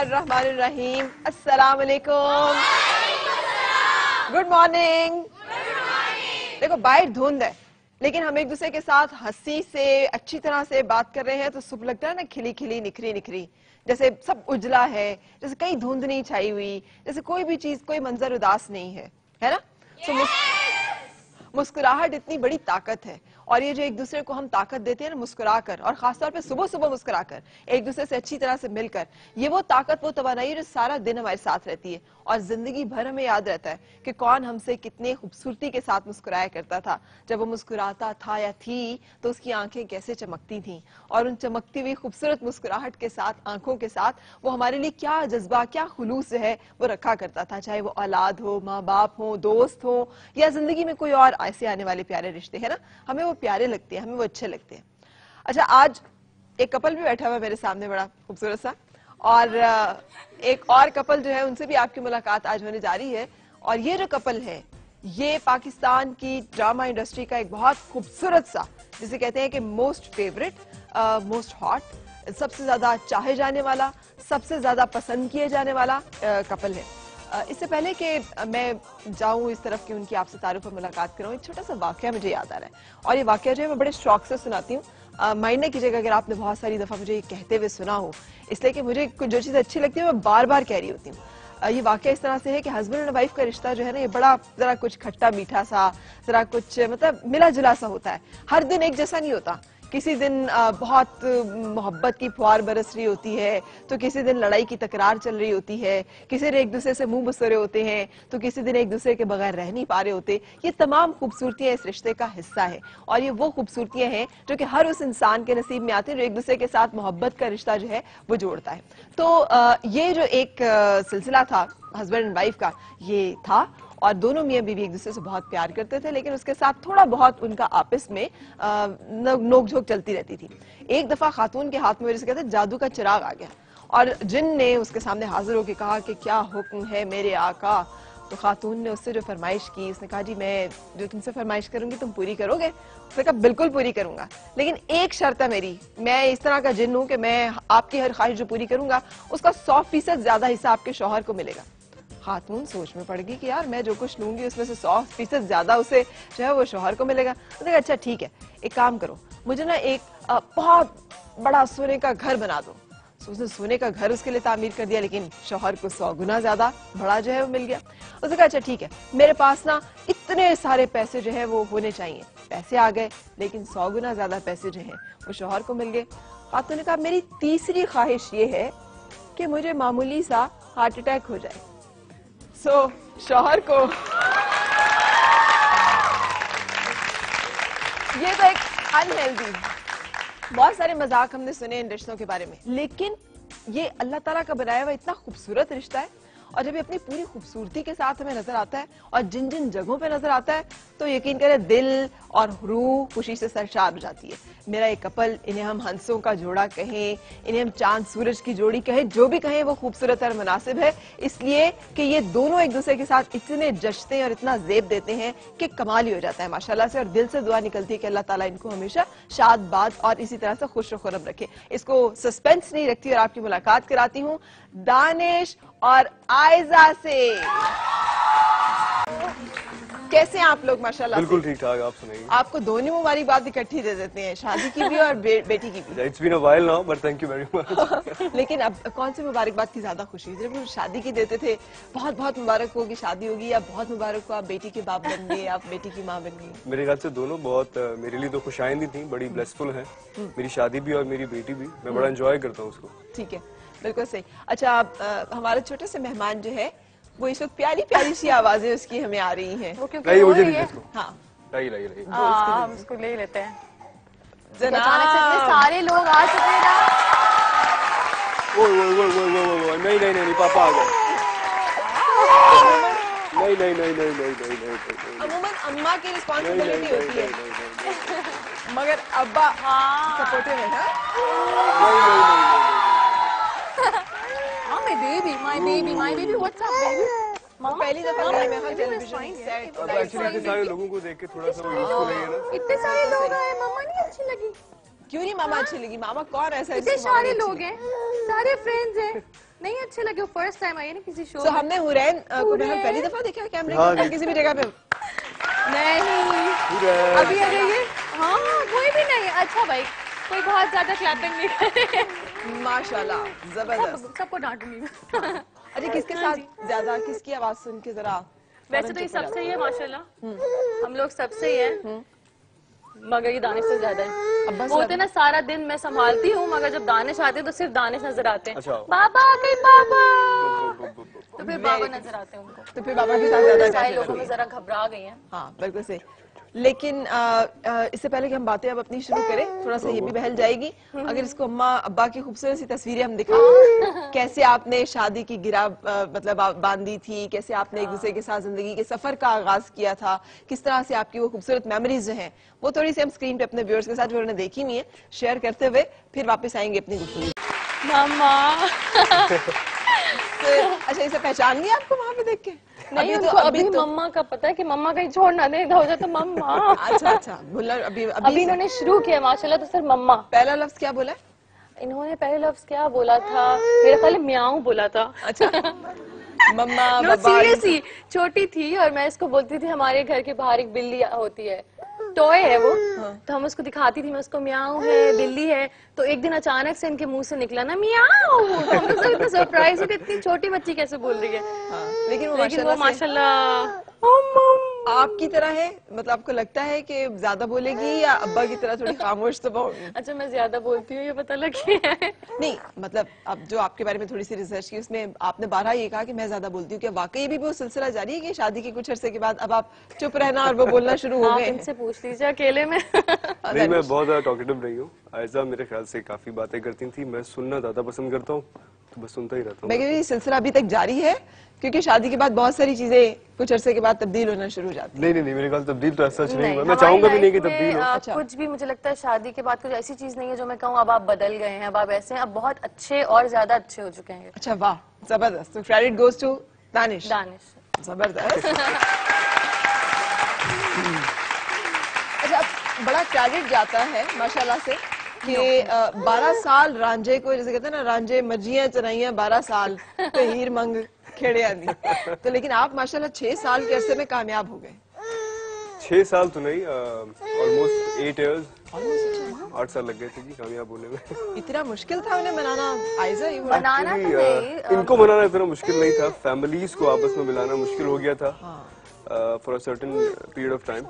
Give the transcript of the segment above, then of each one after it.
बिस्मिल्लाहिर्रहमानिर्रहीम। अस्सलाम वालेकुम गुड मॉर्निंग देखो बाहर धुंध है लेकिन हम एक दूसरे के साथ हँसी से अच्छी तरह से बात कर रहे हैं तो सुबह लगता है ना खिली खिली निखरी निखरी। जैसे सब उजला है जैसे कहीं धुंध नहीं छाई हुई जैसे कोई भी चीज़ कोई मंजर उदास नहीं है है ना? So, मुस, मुस्कुराहट इतनी बड़ी ताकत है। और ये जो एक दूसरे को हम ताकत देते हैं ना, मुस्कुराकर, और खासतौर पे सुबह सुबह मुस्कुराकर, एक दूसरे से अच्छी तरह से मिलकर, ये वो ताकत, वो तवानाई जो सारा दिन हमारे साथ रहती है। और ज़िंदगी भर हमें याद रहता है कि कौन हमसे कितने खूबसूरती के साथ मुस्कुराया करता था। जब वो मुस्कुराता था या थी तो उसकी आँखें कैसे चमकती थी, और उन चमकती हुई खूबसूरत मुस्कुराहट के साथ, आँखों के साथ, वो हमारे लिए क्या जज्बा, क्या खुलूस है, वो रखा करता था। चाहे वो औलाद हो माँ बाप हो, दोस्त हो, या ज़िंदगी में कोई और ऐसे आने वाले प्यारे रिश्ते, है ना? हमें वो प्यारे लगते हैं, हमें वो अच्छे लगते हैं। अच्छा आज एक कपल भी बैठा हुआ मेरे सामने, बड़ा खूबसूरत सा। और एक और कपल जो है, उनसे भी आपकी मुलाकात आज होने जा रही है। और ये जो कपल है, ये पाकिस्तान की ड्रामा इंडस्ट्री का एक बहुत खूबसूरत सा, जिसे कहते हैं कि मोस्ट फेवरेट मोस्ट हॉट सबसे ज़्यादा चाहे जाने वाला, सबसे ज़्यादा पसंद किए जाने वाला कपल है। इससे पहले कि मैं जाऊँ इस तरफ़ की उनकी आपसे तारुफ पर मुलाकात करूँ, एक छोटा सा वाक्य मुझे याद आ रहा है। और ये वाक्य जो है, मैं बड़े शौक से सुनाती हूँ। माइंड न कीजिएगा, अगर आपने बहुत सारी दफ़ा मुझे ये कहते हुए सुना हो, इसलिए कि मुझे जो चीज़ अच्छी लगती है, मैं बार बार कह रही होती हूँ। ये वाक्य इस तरह से है कि हस्बैंड एंड वाइफ का रिश्ता जो है ना, ये बड़ा जरा कुछ खट्टा मीठा सा, जरा कुछ मतलब मिला जुला सा होता है। हर दिन एक जैसा नहीं होता। किसी दिन बहुत मोहब्बत की फुहार बरस रही होती है तो किसी दिन लड़ाई की तकरार चल रही होती है, किसी दिन एक दूसरे से मुँह बसरे होते हैं तो किसी दिन एक दूसरे के बगैर रह नहीं पा रहे होते। ये तमाम खूबसूरतियाँ इस रिश्ते का हिस्सा है और ये वो खूबसूरतियाँ हैं जो कि हर उस इंसान के नसीब में आती है, जो एक दूसरे के साथ मोहब्बत का रिश्ता जो है, वो जोड़ता है। तो ये जो एक सिलसिला था हस्बैंड एंड वाइफ का, ये था और दोनों मियाँ बीवी एक दूसरे से बहुत प्यार करते थे, लेकिन उसके साथ थोड़ा बहुत उनका आपस में नोकझोंक चलती रहती थी। एक दफ़ा खातून के हाथ में कहते, जादू का चिराग आ गया। और जिन ने उसके सामने हाजिर होकर कहा कि, क्या हुक्म है मेरे आका? तो खातून ने उससे जो फरमाइश की, उसने कहा, जी, मैं जो तुमसे फरमाइश करूँगी, तुम पूरी करोगे? उसने कहा, बिल्कुल पूरी करूँगा। लेकिन एक शर्त है मेरी, मैं इस तरह का जिन हूँ कि मैं आपकी हर ख्वाहिश जो पूरी करूँगा, उसका सौ फ़ीसद ज़्यादा हिस्सा आपके शोहर को मिलेगा। खातून सोच में पड़ गई कि यार मैं जो कुछ लूँगी, उसमें से सौ फ़ीसद ज़्यादा उसे जो है वो शोहर को मिलेगा। तो अच्छा ठीक है, एक काम करो, मुझे ना एक बहुत बड़ा सोने का घर बना दो। तो उसने सोने का घर उसके लिए तामीर कर दिया, लेकिन शोहर को सौ गुना ज़्यादा बड़ा जो है वो मिल गया। उसने कहा अच्छा ठीक है, मेरे पास ना इतने सारे पैसे जो है वो होने चाहिए। पैसे आ गए, लेकिन सौ गुना ज़्यादा पैसे जो है वो शोहर को मिल गए। खातून ने कहा, मेरी तीसरी ख्वाहिश ये है कि मुझे मामूली सा हार्ट अटैक हो जाए। सो so, शोहर को। ये तो एक अनहेल्दी बहुत सारे मज़ाक हमने सुने इन रिश्तों के बारे में। लेकिन ये अल्लाह ताला का बनाया हुआ इतना खूबसूरत रिश्ता है और जब ये अपनी पूरी खूबसूरती के साथ हमें नज़र आता है और जिन जिन जगहों पे नज़र आता है तो यकीन करें दिल और रूह खुशी से सरशार हो जाती है। मेरा एक कपल, इन्हें हम हंसों का जोड़ा कहें, इन्हें हम चाँद सूरज की जोड़ी कहें, जो भी कहें, वो खूबसूरत और मुनासिब है। इसलिए कि ये दोनों एक दूसरे के साथ इतने जश्ते और इतना जेब देते हैं कि कमाल ही हो जाता है, माशाल्लाह से। और दिल से दुआ निकलती है कि अल्लाह ताला इनको हमेशा शाद बाद और इसी तरह से खुश रखे। इसको सस्पेंस नहीं रखती और आपकी मुलाकात कराती हूँ। दानिश और आयजा से। कैसे हैं आप लोग माशाल्लाह बिल्कुल ठीक ठाक आप सुनाइए। आपको दोनों मुबारक बात इकट्ठी दे देते हैं शादी की भी और बे, बेटी की भी। It's been a while now but thank you very much लेकिन अब कौन सी मुबारक बात की ज़्यादा खुशी जब शादी की देते थे बहुत बहुत मुबारक होगी शादी होगी या बहुत मुबारक हो आप बेटी के बाप बन गए आप बेटी की माँ बन गई। मेरे ख्याल से दोनों बहुत मेरे लिए तो खुशाइंदी थी बड़ी ब्लेसफुल है। हम्म। मेरी शादी भी और मेरी बेटी भी मैं बड़ा एंजॉय हम्म। करता हूँ उसको। ठीक है। बिल्कुल सही अच्छा आप हमारे छोटे से मेहमान जो है वो इस वक्त प्यारी प्यारी सी आवाज़ें उसकी हमें आ रही हैं वो क्योंकि मुझे हाँ हम उसको ले लेते हैं सारे लोग आ चुके हैं वो वो वो वो वो वो नहीं नहीं नहीं पापा आ गए नहीं नहीं नहीं नहीं नहीं नहीं नहीं अमूमन अम्मा की रिस्पॉन्सिबिलिटी होती है मगर अब्बा सपोर्टिव है ना नहीं नहीं नहीं my baby, my baby, my baby. What's up, baby? पहली दफ़ा मैं टेलीविज़न सेट अब एक्चुअली इतने सारे लोगों को देख के थोड़ा सा वो यूज्ड हो रही है ना? इतने सारे लोग आए मम्मा नहीं अच्छी लगी। क्यों नहीं मामा अच्छी लगी? मामा कौन ऐसा है इतने सारे लोग हैं सारे फ्रेंड्स हैं नहीं अच्छे लगे फ़र्स्ट टाइम आई ना किसी शो सो हमने हुरैन को पहली दफ़ा देखा है कैमरे हाँ, के किसी भी जगह पे? नहीं। अभी अगर ये हाँ कोई भी नहीं। अच्छा भाई कोई बहुत ज़्यादा क्लैपिंग नहीं करे। माशाल्लाह ज़बरदस्त। सबको डांटूँगी। अच्छा किसके साथ ज़्यादा किसकी आवाज़ सुन के जरा वैसे तो ये सबसे ही है माशाल्लाह। हम लोग सबसे ही हैं। मगर ये दानिश से ज़्यादा है। बोलते ना सारा। दिन मैं संभालती हूँ मगर जब दानिश आते हैं तो सिर्फ़ दानिश नज़र आते हैं। अच्छा। बाबा कहीं बाबा। तो फिर बाबा नज़र आते हैं उनको। तो फिर बाबा के साथ ज़्यादा लोगों में जरा घबरा गई हैं। हाँ बिल्कुल सही। लेकिन इससे पहले कि हम बातें अब अपनी शुरू करें थोड़ा सा ये भी बहल जाएगी। अगर इसको अम्मा अब्बा की खूबसूरत सी तस्वीरें हम दिखाएँ कैसे आपने शादी की गिरा मतलब बांधी थी कैसे आपने एक दूसरे के साथ ज़िंदगी के सफ़र का आगाज़ किया था किस तरह से आपकी वो खूबसूरत मेमोरीज जो हैं वो थोड़ी सी हम स्क्रीन पे अपने व्यूअर्स के साथ जो उन्होंने देखी हुई है शेयर करते हुए फिर वापस आएँगे अपनी गुफ्तगू मामा। तो, अच्छा इसे पहचान लिया आपको वहाँ पे देख के? नहीं अभी तो अभी अभी तो मम्मा का पता है कि मम्मा कहीं छोड़ना नहीं था हो जाए तो मम्मा। अच्छा अच्छा बोला अभी अभी अभी इन्होंने शुरू किया माशाल्लाह तो सर मम्मा। पहला लफ्ज क्या बोला? इन्होंने पहले लफ्ज क्या बोला था? मेरा ख्याल म्याऊ बोला था। अच्छा। मम्मा सीरियसली छोटी थी और मैं इसको बोलती थी हमारे घर के बाहर एक बिल्ली होती है। टॉय है वो। तो हम उसको दिखाती थी मैं उसको म्याओ है बिल्ली है। तो एक दिन अचानक से इनके मुँह से निकला ना म्याओ! तो हम लोग सब इतने सरप्राइज़ हुए इतनी छोटी बच्ची कैसे बोल रही है। हाँ, लेकिन वो लेकिन वो माशाल्लाह आपकी तरह है? मतलब आपको लगता है कि ज़्यादा बोलेगी या अब्बा की तरह थोड़ी खामोश तो होगी? अच्छा मैं ज़्यादा बोलती हूँ ये पता लग गया है। नहीं मतलब अब जो आपके बारे में थोड़ी सी रिसर्च की उसमें आपने बारह ये कहा कि मैं ज़्यादा बोलती हूँ। कि वाकई भी वो सिलसिला जारी है कि शादी के कुछ अरसे के बाद अब आप चुप रहना और वो बोलना शुरू हो गए इनसे पूछ लीजिए अकेले में। नहीं मैं बहुत ज़्यादा टॉकेटिव रही हूँ। आयजा मेरे ख्याल से काफ़ी बातें करती थी। मैं सुनना ज़्यादा पसंद करता हूँ तो बस सुनता ही रहता हूँ। सिलसिला अभी तक जारी है? क्योंकि शादी के बाद बहुत सारी चीज़ें कुछ अरसे के बाद तब्दील होना शुरू हो जाती नहीं नहीं नहीं मेरे ख्याल तब्दील तो ऐसा नहीं हुआ। मैं चाहूँगा भी नहीं कि तब्दील हो। अच्छा। कुछ भी मुझे लगता है शादी के बाद कुछ ऐसी चीज़ नहीं है जो मैं कहूँ अब आप बदल गए हैं अब आप ऐसे हैं अब बहुत अच्छे और ज़्यादा अच्छे हो चुके हैं। अच्छा वाह ज़बरदस्त। तो credit goes to Danish Danish ज़बरदस्त। अच्छा बड़ा क्रेडिट जाता है माशाल्लाह से कि बारह साल रांझे को जैसे कहते हैं ना रांझे मर्जियाँ चराइयाँ बारह साल तो हीर मंग। खेड़े आंदी तो लेकिन आप माशाल्लाह छह साल के अरसे में कामयाब हो गए। छह साल तो नहीं ऑलमोस्ट एट इयर्स आठ साल लग गए थे जी कामयाब होने में। इतना मुश्किल था उन्हें मनाना आयजा बनाना तो Actually, नहीं इनको मनाना इतना मुश्किल नहीं था। फैमिलीज़ को आपस में मिलाना मुश्किल हो गया था for a certain period of time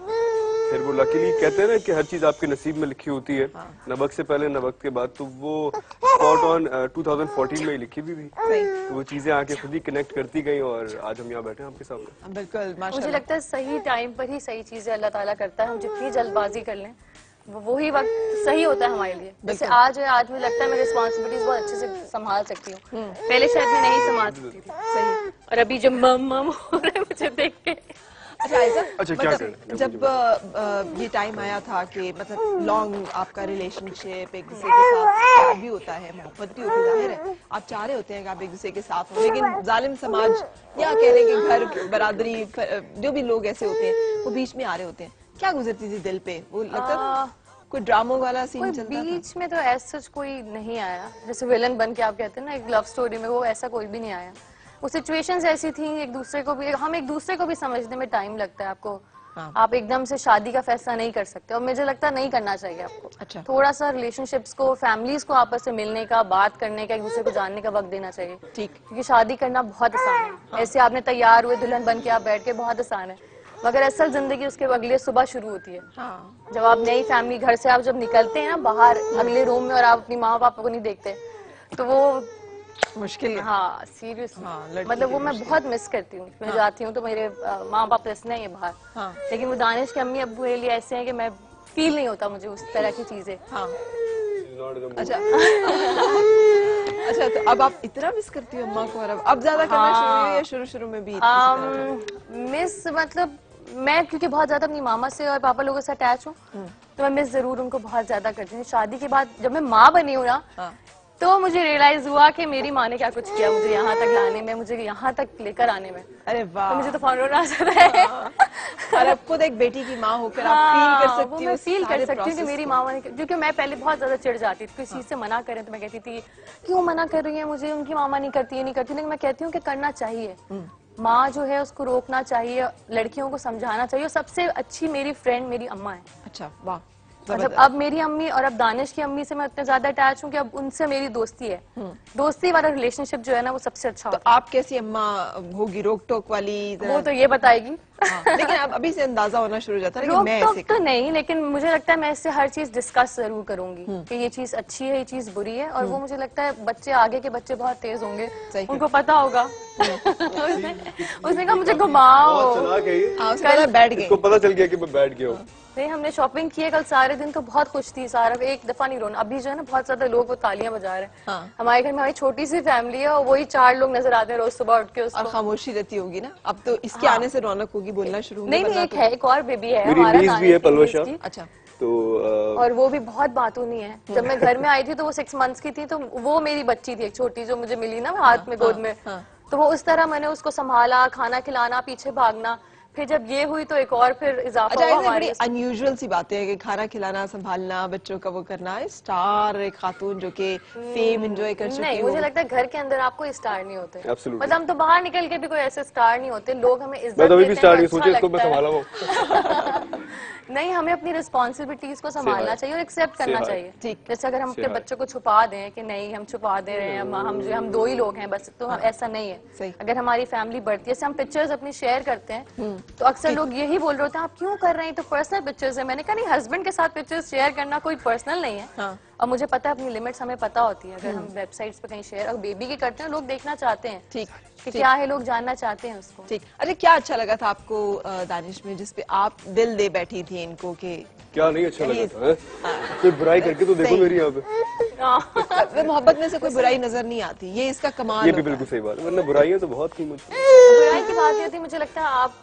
फिर वो लकीली कहते हैं ना कि हर चीज़ आपके नसीब में लिखी होती है। न वक्त से पहले न वक्त के बाद तो वो स्पॉट ऑन 2014 में ही लिखी भी थी। तो वो चीज़ें आके खुद ही कनेक्ट करती गई और आज हम यहाँ बैठे हैं आपके सामने। बिल्कुल मुझे लगता है सही टाइम पर ही सही चीज़ें अल्लाह ताला करता है। हम जितनी जल्दबाजी कर लें वो वही वक्त सही होता है हमारे लिए। जैसे आज है आज मुझे लगता है मैं रिस्पॉन्सिबिलिटीज बहुत अच्छे से संभाल सकती हूँ। पहले शायद मैं नहीं संभाल सकती थी। सही। और अभी जब मम मम हो रहे हैं मुझे देख के। अच्छा अच्छा, क्या मतलब जब ये टाइम आया था कि मतलब लॉन्ग आपका रिलेशनशिप एक दूसरे के साथ प्यार भी होता है मोहब्बत भी होती है ज़ाहिर है। आप चाह रहे होते हैं कि आप एक दूसरे के साथ हो लेकिन जालिम समाज या कह लें कि घर बरादरी जो भी लोग ऐसे होते हैं वो बीच में आ रहे होते हैं। क्या गुजरती थी दिल पे? वो लगता कोई ड्रामो वाला सीन कोई चलता था? बीच में तो ऐसा कोई नहीं आया। जैसे विलन बन के आप कहते हैं ना एक लव स्टोरी में वो ऐसा कोई भी नहीं आया। वो सिचुएशंस ऐसी थी एक दूसरे को भी हम एक दूसरे को भी समझने में टाइम लगता है आपको। हाँ। आप एकदम से शादी का फैसला नहीं कर सकते और मुझे लगता है नहीं करना चाहिए आपको। अच्छा। थोड़ा सा रिलेशनशिप्स को फैमिलीज़ को आपस में मिलने का बात करने का एक दूसरे को जानने का वक्त देना चाहिए। ठीक। क्योंकि शादी करना बहुत आसान है। ऐसे आपने तैयार हुए दुल्हन बन के आप बैठ के बहुत आसान है। मगर असल ज़िंदगी उसके अगले सुबह शुरू होती है। हाँ। जब आप नई फैमिली घर से आप जब निकलते हैं ना बाहर अगले रूम में और आप अपनी माँ पापा को नहीं देखते तो वो मुश्किल है। हाँ सीरियस हाँ, मतलब वो मैं बहुत मिस करती हूँ। मैं जाती हूँ तो मेरे माँ बाप हंसने हैं बाहर। हाँ। लेकिन वो दानिश के अम्मी अब्बू के लिए ऐसे हैं कि मैं फील नहीं होता मुझे उस तरह की चीज़ें। हाँ. अच्छा। अच्छा तो अब आप इतना मिस करती हो अम्मा को और अब अब ज़्यादा करना शुरू हुई या शुरू शुरू में भी? मिस मतलब मैं क्योंकि बहुत ज़्यादा अपनी मामा से और पापा लोगों से अटैच हूँ तो मैं मिस ज़रूर उनको बहुत ज़्यादा करती हूँ। शादी के बाद जब मैं माँ बनी हूँ ना हाँ। तो मुझे रियलाइज़ हुआ कि मेरी माँ ने क्या कुछ किया मुझे यहाँ तक लाने में मुझे यहाँ तक लेकर आने में। अरे वाह। तो मुझे तो फ़ौरन रोना आ जाता है। और अब खुद एक बेटी की माँ होकर आप फील कर हाँ, सकती मैं फील कर सकती हूँ कि मेरी। माँ ने क्योंकि मैं पहले बहुत ज़्यादा चिढ़ जाती थी किसी चीज़ से मना करें तो मैं कहती थी क्यों मना कर रही है मुझे? उनकी मामा नहीं करती ये नहीं करती। लेकिन मैं कहती हूँ कि करना चाहिए। हम्म। माँ जो है उसको रोकना चाहिए लड़कियों को समझाना चाहिए। सबसे अच्छी मेरी फ्रेंड मेरी अम्मा है। अच्छा वाह। मतलब अब मेरी अम्मी और अब दानिश की अम्मी से मैं इतने ज़्यादा अटैच हूँ कि अब उनसे मेरी दोस्ती है। दोस्ती वाला रिलेशनशिप जो है ना वो सबसे अच्छा हम्म। तो आप कैसी अम्मा होगी? रोक टोक वाली वो तो ये बताएगी। लेकिन अब अभी से अंदाज़ा होना शुरू हो जाता है कि मैं ऐसे तो नहीं लेकिन मुझे लगता है मैं इससे हर चीज़ डिस्कस ज़रूर करूँगी कि ये चीज़ अच्छी है ये चीज़ बुरी है और वो मुझे लगता है बच्चे आगे के बच्चे बहुत तेज होंगे। उनको पता होगा। उसने उसने कहा मुझे घुमाओ। है हाँ, बैठ गए इसको पता चल गया कि मैं बैठ गया नहीं हमने शॉपिंग की है कल सारे दिन तो बहुत खुश थी सारा एक दफ़ा नहीं रोना अभी जो है ना बहुत ज़्यादा लोग वो तालियाँ बजा रहे हैं। हाँ। हमारे घर में हमारी छोटी सी फैमिली है और वही चार लोग नज़र आते हैं रोज सुबह उठ के और उसको। खामोशी रहती होगी ना? अब तो इसके आने से रौनक होगी बोलना शुरू हाँ। नहीं नहीं एक तो- है एक और बेबी है हमारा भी है, पलवशा। अच्छा तो और वो भी बहुत बातूनी है जब मैं घर में आई थी तो वो सिक्स मंथ्स की थी तो वो मेरी बच्ची थी एक छोटी जो मुझे मिली ना हाथ में गोद में हाँ। तो वो उस तरह मैंने उसको संभाला खाना खिलाना पीछे भागना फिर जब ये हुई तो एक और फिर इजाफा अच्छा हुआ बड़ी अनयूजल सी बातें है कि खाना खिलाना संभालना बच्चों का वो करना स्टार एक खातून जो कि फेम एंजॉय कर चुकी नहीं मुझे लगता है घर के अंदर आपको स्टार नहीं होते। मतलब हम तो बाहर निकल के भी कोई ऐसे स्टार नहीं होते लोग हमें इज़्ज़त तो देते हैं, नहीं है। हूँ हमें अपनी रिस्पॉन्सिबिलिटीज को संभालना चाहिए और एक्सेप्ट करना चाहिए ठीक। जैसे अगर हम अपने बच्चों को छुपा दें कि नहीं हम छुपा दे रहे हैं हम हम जो हम दो ही लोग हैं बस तो हम ऐसा नहीं हाँ। सही। है अगर हमारी फैमिली बढ़ती है जैसे हम पिक्चर्स अपनी शेयर करते हैं तो अक्सर लोग यही बोल रहे होते हैं आप क्यों कर रहे हैं तो पर्सनल पिक्चर्स है मैंने कहा नहीं हस्बैंड के साथ पिक्चर्स शेयर करना कोई पर्सनल नहीं है हाँ। और मुझे पता है अपनी लिमिट्स हमें पता होती है। अगर हम वेबसाइट्स पे कहीं शेयर और बेबी की करते हैं लोग देखना चाहते हैं ठीक कि क्या है लोग जानना चाहते हैं उसको। ठीक। अरे क्या अच्छा लगा था आपको दानिश में जिसपे आप दिल दे बैठी थी इनको कि क्या नहीं अच्छा लगा था हैं? कोई बुराई करके तो देखो मेरी यहाँ पे। हाँ। मोहब्बत में से कोई बुराई नज़र नहीं आती। ये इसका कमाल ये भी बिल्कुल सही बात है वरना बुराइयाँ तो बहुत थी मुझ। बुराई की बात ये होती मुझे लगता है आप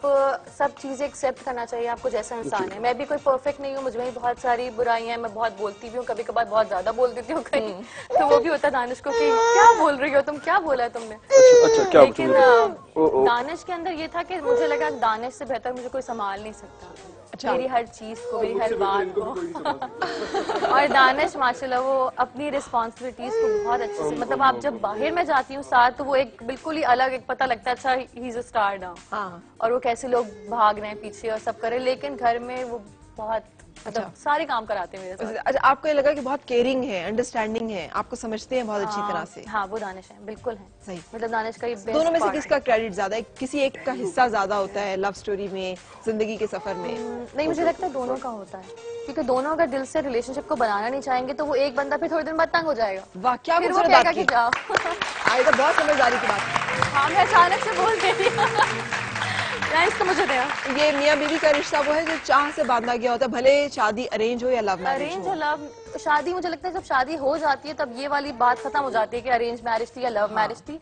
सब चीज़ें एक्सेप्ट करना चाहिए आपको जैसा इंसान है। मैं भी कोई परफेक्ट नहीं हूँ मुझमें भी बहुत सारी बुराइयाँ हैं मैं बहुत बोलती भी हूँ कभी कभार बहुत ज़्यादा बोल देती हूँ कहीं। तो वो भी होता है दानिश को कि क्या बोल रही हो तुम? क्या बोला है तुमने? अच्छा अच्छा क्या लेकिन पूछा ओ, ओ। दानिश के अंदर ये था कि मुझे लगा दानिश से बेहतर मुझे कोई संभाल नहीं सकता। मेरी हर चीज़ को मेरी हर बात को। और दानिश माशाल्लाह वो अपनी रिस्पॉन्सिबिलिटीज को बहुत अच्छे से मतलब आप जब बाहर में जाती हूँ साथ तो वो एक बिल्कुल ही अलग एक पता लगता है अच्छा ही इज़ अ स्टार नाउ हाँ। और वो कैसे लोग भाग रहे हैं पीछे और सब कर रहे लेकिन घर में वो बहुत अच्छा। सारे काम कराते हैं मेरे साथ। अच्छा आपको ये लगा कि बहुत केयरिंग है अंडरस्टैंडिंग है आपको समझते हैं बहुत अच्छी तरह से? हाँ वो दानिश है बिल्कुल है। सही। मतलब दानिश का ये दोनों में से किसका क्रेडिट ज़्यादा है? किसी एक का हिस्सा ज़्यादा होता है लव स्टोरी में ज़िंदगी के सफ़र में? नहीं मुझे लगता है दोनों का होता है। क्योंकि दोनों अगर दिल से रिलेशनशिप को बनाना नहीं चाहेंगे तो वो एक बंदा फिर थोड़ी देर बाद तंग हो जाएगा। वाह क्या फिर वो कहेगा कि जाओ। आई तो बहुत समझदारी की बात। है हाँ मैं अचानक से बोल देती तो मुझे दिया ये मियाँ बीवी का रिश्ता वो है जो चाह से बांधा गया होता है भले शादी अरेंज हो या लव मैरिज अरेंज हो। लव शादी मुझे लगता है जब शादी हो जाती है तब ये वाली बात खत्म हो जाती है कि अरेंज मैरिज थी या लव मैरिज थी।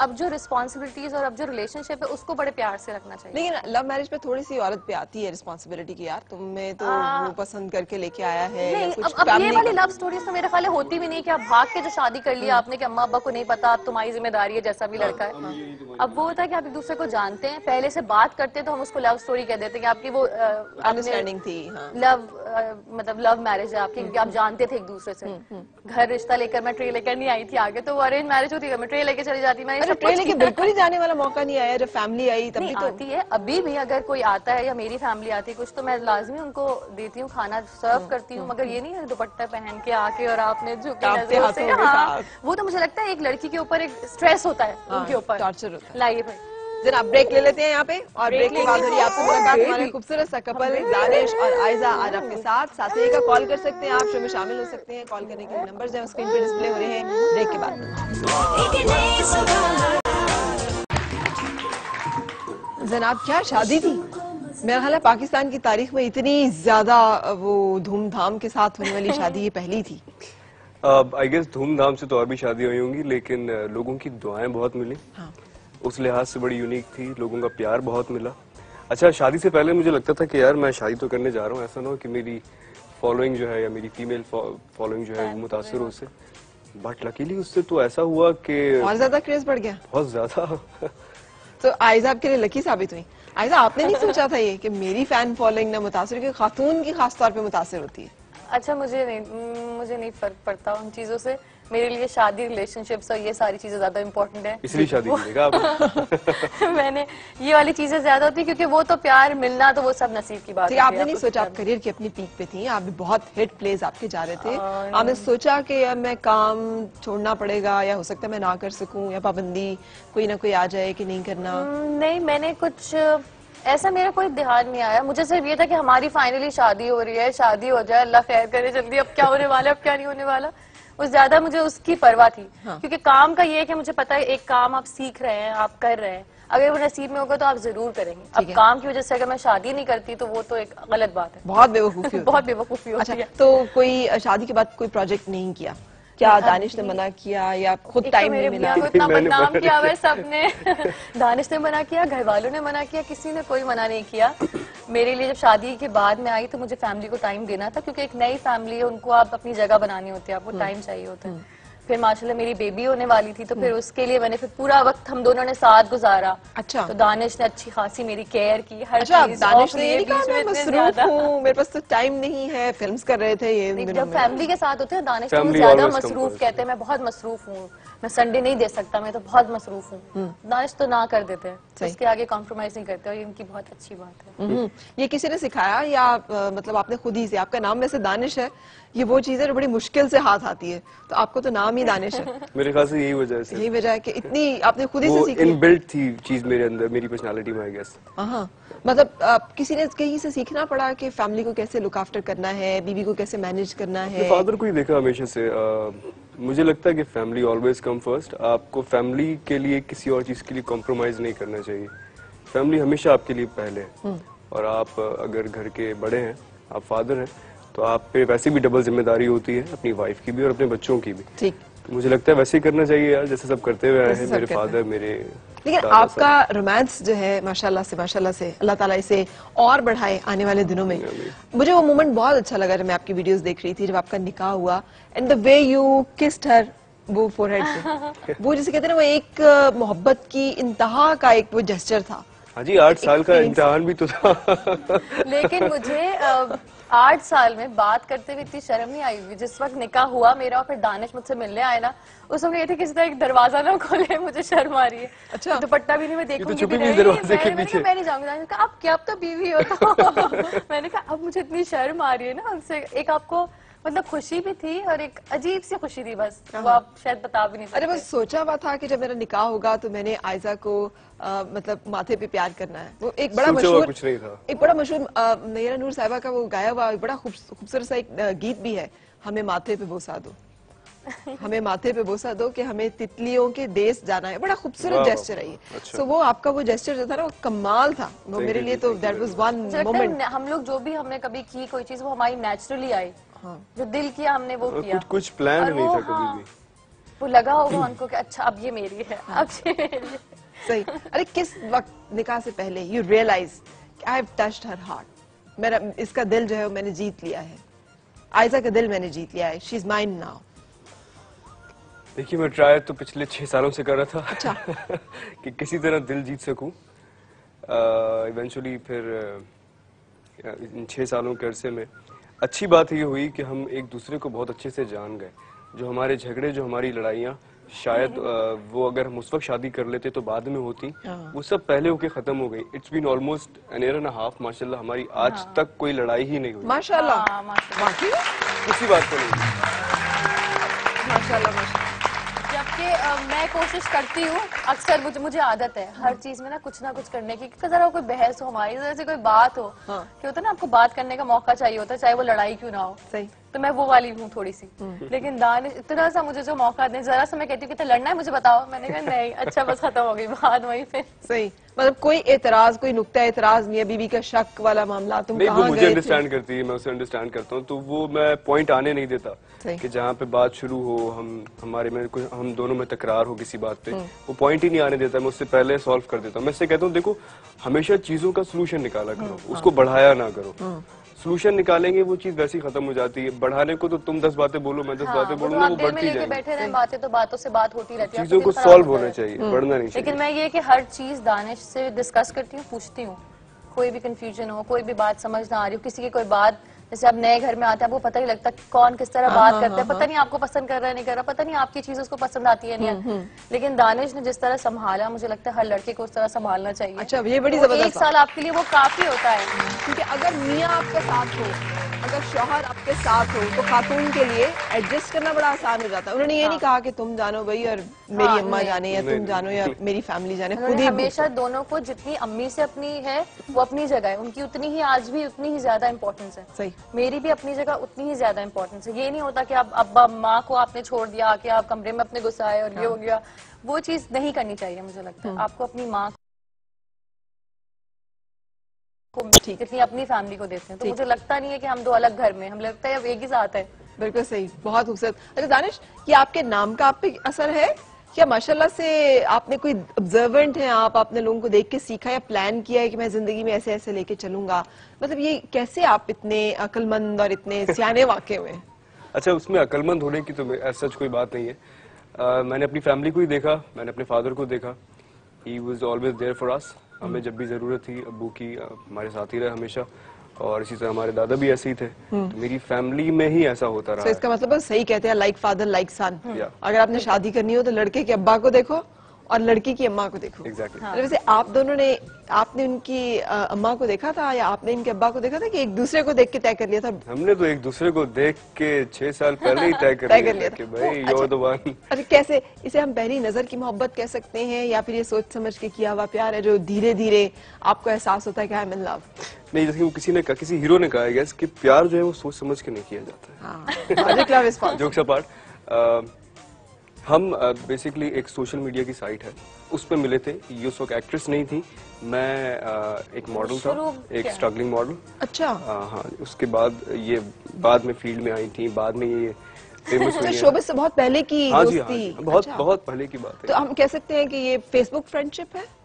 अब जो रिस्पॉन्सिबिलिटीज और अब जो रिलेशनशिप है उसको बड़े प्यार से रखना चाहिए। लेकिन लव मैरिज पे थोड़ी सी औरत पे आती है रिस्पॉन्सिबिलिटी की यार तुम्हें तो आ, वो पसंद करके लेके आया है या नहीं कुछ अब अब ये वाली लव स्टोरीज तो मेरे ख्याल होती भी नहीं कि आप भाग के जो शादी कर लिया आपने कि अम्मा अब्बा को नहीं पता अब तुम्हारी ज़िम्मेदारी है जैसा भी लड़का है। अब वो होता है कि आप एक दूसरे को जानते हैं पहले से बात करते हैं तो हम उसको लव स्टोरी कह देते हैं कि आपकी वो अंडरस्टैंडिंग थी हाँ। लव मतलब लव मैरिज है आपकी क्योंकि आप जानते थे एक दूसरे से। घर रिश्ता लेकर मैं ट्रे लेकर नहीं आई थी आगे तो वो अरेंज मैरिज होती है मैं ट्रे लेकर चली जाती ट्रेन कुछ लेके बिल्कुल ही जाने वाला मौका नहीं आया जब फैमिली आई तब भी तो। आती है। अभी भी अगर कोई आता है या मेरी फैमिली आती है कुछ तो मैं लाजमी उनको देती हूँ खाना सर्व हम्म, करती हूँ मगर ये नहीं है दुपट्टा पहन के आके और आपने झुके हाँ। वो तो मुझे लगता है एक लड़की के ऊपर एक स्ट्रेस होता है हाँ, उनके ऊपर। होता है। लाइए भाई। जरा ब्रेक ले लेते हैं यहाँ पे। और ब्रेक के बाद आपसे मुलाकात हमारे खूबसूरत सा कपल दानिश और आयजा आज आपके साथ। साथ ही का कॉल कर सकते हैं आप शो में शामिल हो सकते हैं। कॉल करने के लिए नंबर जो है स्क्रीन पे डिस्प्ले हो रहे हैं। ब्रेक के बाद। जनाब क्या शादी थी? मेरा ख्याल है पाकिस्तान की तारीख में इतनी ज़्यादा वो धूमधाम के साथ होने वाली शादी ये पहली थी। आई गेस धूमधाम से तो और भी शादी हुई होंगी लेकिन लोगों की दुआएँ बहुत मिली। हाँ। उस लिहाज से बड़ी यूनिक थी लोगों का प्यार बहुत मिला। अच्छा शादी से पहले मुझे लगता था कि यार मैं शादी तो करने जा रहा हूँ ऐसा ना हो कि मेरी फॉलोइंग जो है या मेरी फीमेल फॉलोइंग जो है वो मुतासर हो उससे बट लकीली उससे तो ऐसा हुआ कि और ज़्यादा क्रेज बढ़ गया। बहुत ज़्यादा। तो आयजा आपके लिए लकी साबित हुई। आयजा आपने नहीं सोचा था ये कि मेरी फ़ैन फॉलोइंग ना मुतासर की खातून की खास तौर पे मुतासर होती है। अच्छा मुझे नहीं मुझे नहीं फ़र्क पड़ता उन चीज़ों से। मेरे लिए शादी रिलेशनशिप्स और ये सारी चीज़ें ज़्यादा इंपॉर्टेंट है। इसलिए शादी कीजिएगा आप मैंने ये वाली चीज़ें ज़्यादा होती क्योंकि वो तो प्यार मिलना तो वो सब नसीब की बात है है, आपने नहीं सोचा आप करियर की अपनी पीक पे थी आप भी बहुत हिट प्लेस आपके जा रहे थे। आपने सोचा कि यार मैं काम छोड़ना पड़ेगा या हो सकता है मैं ना कर सकूँ या पाबंदी कोई ना कोई आ जाए कि नहीं करना? नहीं मैंने कुछ ऐसा मेरा कोई ध्यान नहीं आया। मुझे सिर्फ़ ये था कि हमारी फाइनली शादी हो रही है शादी हो जाए अल्लाह खैर करे जल्दी अब क्या होने वाला है अब क्या नहीं होने वाला। उस ज़्यादा मुझे उसकी परवाह थी। हाँ। क्योंकि काम का ये है कि मुझे पता है एक काम आप सीख रहे हैं आप कर रहे हैं। अगर वो नसीब में होगा तो आप ज़रूर करेंगे। अब काम की वजह से अगर मैं शादी नहीं करती तो वो तो एक गलत बात है। बहुत बेवकूफ़ी बहुत बेवकूफ़ी। अच्छा होती है। तो कोई शादी के बाद कोई प्रोजेक्ट नहीं किया? क्या दानिश ने मना किया या खुद तो टाइम नहीं मिला? मियाँ इतना बदनाम किया हुआ सबने। दानिश ने मना किया घर वालों ने मना किया किसी ने कोई मना नहीं किया। मेरे लिए जब शादी के बाद में आई तो मुझे फैमिली को टाइम देना था क्योंकि एक नई फैमिली है उनको आप अपनी जगह बनानी होती है आपको टाइम चाहिए होता है। फिर माशाल्लाह मेरी बेबी होने वाली थी तो फिर उसके लिए मैंने फिर पूरा वक्त हम दोनों ने साथ गुजारा। अच्छा। तो दानिश ने अच्छी खासी मेरी केयर की हर अच्छा दानिश ने ये कहा में मसरूफ हूँ मेरे पास तो टाइम नहीं है फिल्म्स कर रहे थे ये जब फैमिली के साथ होते हैं दानिश तो ज़्यादा मसरूफ कहते हैं मैं बहुत मसरूफ हूँ। मैं संडे नहीं दे सकता मैं तो बहुत मसरूफ हूँ। दानिश तो ना कर देते। हैं। उसके आगे कॉम्प्रोमाइज नहीं करते और ये इनकी बहुत अच्छी बात है। हम्म, ये किसी ने सिखाया या मतलब आपने खुद ही से आपका नाम वैसे दानिश है ये वो चीज़ है जो बड़ी मुश्किल से हाथ आती है तो आपको तो नाम ही दानिश है। मेरे ख्याल से यही वजह से। यही वजह है कि इतनी आपने खुद ही से सीखी। है। इनबिल्ट थी चीज़ मेरे अंदर मेरी पर्सनालिटी में आई गेस हाँ। मतलब आप किसी ने कहीं से सीखना पड़ा कि फैमिली को कैसे लुक आफ्टर करना है बीवी को कैसे मैनेज करना है? फादर को ही देखा हमेशा से मुझे लगता है कि फैमिली ऑलवेज कम फ़र्स्ट आपको फैमिली के लिए किसी और चीज़ के लिए कॉम्प्रोमाइज नहीं करना चाहिए। फैमिली हमेशा आपके लिए पहले है। और आप अगर घर के बड़े हैं आप फादर हैं तो आप पे वैसे भी डबल ज़िम्मेदारी होती है अपनी वाइफ की भी और अपने बच्चों की भी। ठीक। मुझे लगता है वैसे ही करना चाहिए यार जैसे सब करते हुए आए हैं मेरे फादर मेरे लेकिन आपका रोमांस जो है माशाल्लाह से माशाल्लाह से अल्लाह ताला इसे और बढ़ाए आने वाले दिनों में। मुझे वो मोमेंट बहुत अच्छा लगा जब मैं आपकी वीडियोस देख रही थी जब आपका निकाह हुआ and the way you kissed her वो फोरहेड पे। वो जैसे कहते हैं ना वो एक मोहब्बत की इंतहा का एक वो जेस्चर था। हाँ जी आठ साल का इम्तिहान भी तो था। लेकिन मुझे आठ साल में बात करते हुए इतनी शर्म नहीं आई। हुई जिस वक्त निकाह हुआ मेरा और फिर दानिश मुझसे मिलने आए ना उस वक्त ये थे किसी तरह एक दरवाज़ा ना खोले मुझे शर्म आ रही है। अच्छा। दुपट्टा भी नहीं मैं देखूँगी छुपी भी नहीं। दरवाजे मैं- के पीछे। मैं नहीं जाऊँगी दानिश ने कहा अब क्या अब तो बीवी हो? तो मैंने कहा अब मुझे इतनी शर्म आ रही है ना उनसे। एक आपको मतलब खुशी भी थी और एक अजीब सी खुशी थी बस। वो आप शायद बता भी नहीं सकते अरे बस सोचा हुआ था कि जब मेरा निकाह होगा तो मैंने आयजा को अ, मतलब माथे पे प्यार करना है। वो एक बड़ा मशहूर कुछ नहीं था। एक बड़ा मशहूर नैरा नूर साहिबा का वो गाया हुआ बड़ा खूबसूरत सा एक गीत भी है हमें माथे पे बोसा दो। हमें माथे पे बोसा दो कि हमें तितलियों के देश जाना है। बड़ा खूबसूरत जेस्टर है ये अच्छा। सो वो आपका वो जेस्टर जो था ना वो कमाल था। वो मेरे लिए तो देट वाज वन मोमेंट हम लोग जो भी हमने कभी की कोई चीज़ वो हमारी नेचुरली आई। हाँ। जो दिल किया हमने वो किया। कुछ कुछ प्लान नहीं था कभी हाँ, भी। वो लगा होगा उनको कि अच्छा अब ये मेरी है अब ये मेरी है। सही। अरे किस वक्त निकाह से पहले you realize I have touched her heart मेरा इसका दिल जो है वो मैंने जीत लिया है। आयजा का दिल मैंने जीत लिया है। शी इज़ माइंड नाउ देखिए मैं ट्राई तो पिछले छह सालों से कर रहा था अच्छा। कि किसी तरह दिल जीत सकूँ। इवेंचुअली फिर अ, इन छह सालों के अरसे में अच्छी बात ये हुई कि हम एक दूसरे को बहुत अच्छे से जान गए। जो हमारे झगड़े जो हमारी लड़ाइयाँ शायद आ, वो अगर हम उस वक्त शादी कर लेते तो बाद में होती हाँ। वो सब पहले होके खत्म हो गई। It's been almost an year and half माशाल्लाह हमारी आज तक कोई लड़ाई ही नहीं हुई। माशाल्लाह। हाँ, माशाल्लाह। किसी बात को नहीं माशाल्लाह माशाल्लाह। अ, मैं कोशिश करती हूँ अक्सर मुझे मुझे आदत है हर चीज़ में ना कुछ ना कुछ करने की क्योंकि जरा कोई बहस हो हमारी जरा से कोई बात हो हाँ। कि होता है ना आपको बात करने का मौका चाहिए होता है चाहे वो लड़ाई क्यों ना हो सही तो मैं वो वाली हूँ थोड़ी सी लेकिन दानिश इतना सा मुझे जो मौका दे जरा सा मैं कहती हूँ कि लड़ना है मुझे बताओ। मैंने कहा नहीं अच्छा बस खत्म हो गई बात वहीं पे। सही। मतलब कोई एतराज़ कोई नुक्ता एतराज़ नहीं है बीबी का शक वाला मामला तुम नहीं वो मुझे अंडरस्टैंड करती है मैं उसे अंडरस्टैंड करता हूँ तो वो मैं पॉइंट आने नहीं देता कि जहाँ पे बात शुरू हो हम हमारे में कोई हम दोनों में तकरार हो किसी बात पे वो पॉइंट ही नहीं आने देता मैं उससे पहले सॉल्व कर देता हूँ। मैं इससे कहता हूँ देखो हमेशा चीज़ों का सोल्यूशन निकाला करो उसको बढ़ाया ना करो। सोल्यूशन निकालेंगे वो चीज़ वैसी खत्म हो जाती है। बढ़ाने को तो तुम दस बातें बोलो मैं दस हाँ, बातें वो तो बोलूँगा वो बढ़ती जाएगी। बैठे रहे बातें तो बातों से बात होती रहती है चीज़ों को सॉल्व होना चाहिए बढ़ना नहीं लेकिन मैं ये की हर चीज़ दानिश से डिस्कस करती हूँ पूछती हूँ। कोई भी कंफ्यूजन हो कोई भी बात समझ ना आ रही हो किसी की कोई बात जैसे आप नए घर में आते हैं आपको पता ही लगता कि कौन किस तरह बात करते हैं। पता नहीं आपको पसंद कर रहा है नहीं कर रहा पता नहीं आपकी चीज़ उसको पसंद आती है नहीं लेकिन दानिश ने जिस तरह संभाला मुझे लगता है हर लड़के को उस तरह संभालना चाहिए। अच्छा, ये बड़ी वो ज़बरदस्त एक साल आपके लिए वो काफ़ी होता है। क्योंकि अगर मियाँ आपके साथ हो अगर शोहर आपके साथ हो तो खातून के लिए एडजस्ट करना बड़ा आसान हो जाता है। उन्होंने ये नहीं कहा कि तुम जानो भाई और मेरी हाँ, अम्मा जाने या तुम जानो या मेरी फैमिली जाने खुद ही हमेशा दोनों को जितनी अम्मी से अपनी है वो अपनी जगह है। उनकी उतनी ही आज भी उतनी ही ज़्यादा इम्पोर्टेंस है। सही। मेरी भी अपनी जगह उतनी ही ज़्यादा इम्पोर्टेंस है। ये नहीं होता कि आप अब्बा माँ को आपने छोड़ दिया कि आप कमरे में अपने गुस्साए और ये हो गया। वो चीज़ नहीं करनी चाहिए मुझे लगता है। आपको अपनी माँ को। जितनी अपनी फैमिली को देते हैं। तो मुझे लगता नहीं है कि हम दो अलग घर में हम लगता है अब एक ही साथ है। बिल्कुल सही। बहुत खूबसूरत। अच्छा दानिश ये आपके नाम का आप पे असर है? क्या माशाल्लाह से आपने कोई ऑब्जर्वेंट है आप? आपने लोगों को देख के सीखा या प्लान किया है कि मैं ज़िंदगी में ऐसे ऐसे लेके चलूँगा? मतलब ये कैसे आप इतने अक्लमंद और इतने सियाने वाके हुए अच्छा उसमें अकलमंद होने की तो सच कोई बात नहीं है। अ, मैंने अपनी फैमिली को ही देखा मैंने अपने फादर को देखा। He was always there for us हमें जब भी ज़रूरत थी अब्बू की हमारे साथ ही रहे हमेशा। और इसी तरह हमारे दादा भी ऐसे ही थे। तो मेरी फैमिली में ही ऐसा होता तो रहा इसका मतलब है सही कहते हैं लाइक फादर लाइक सन अगर आपने शादी करनी हो तो लड़के के अब्बा को देखो और लड़की की अम्मा को देखो। एग्जैक्टली मतलब वैसे आप दोनों ने आपने उनकी अम्मा को देखा था या आपने इनके अब्बा को देखा था कि एक दूसरे को देख के तय कर लिया था? हमने तो एक दूसरे को देख के छह साल पहले ही तय कर कर लिया लिया था कि भाई अच्छा। one अच्छा कैसे इसे हम पहली नज़र की मोहब्बत कह सकते हैं या फिर ये सोच समझ के किया हुआ प्यार है जो धीरे धीरे आपको एहसास होता है कि आई एम इन लव नहीं जैसे कि वो किसी ने कहा किसी हीरो ने कहा है कि प्यार जो है वो सोच समझ के नहीं किया जाता है। हाँ जोक्स अपार्ट हम बेसिकली एक सोशल मीडिया की साइट है उस पर मिले थे। ये उस वक्त एक्ट्रेस नहीं थी मैं uh, एक मॉडल था एक स्ट्रगलिंग मॉडल अच्छा। हाँ उसके बाद ये बाद में फ़ील्ड में आई थी बाद में ये तो हुई से बहुत पहले की हाँ जी हाँ जी, बहुत अच्छा। बहुत पहले की बात है। तो हम कह सकते हैं कि ये फेसबुक फ्रेंडशिप है?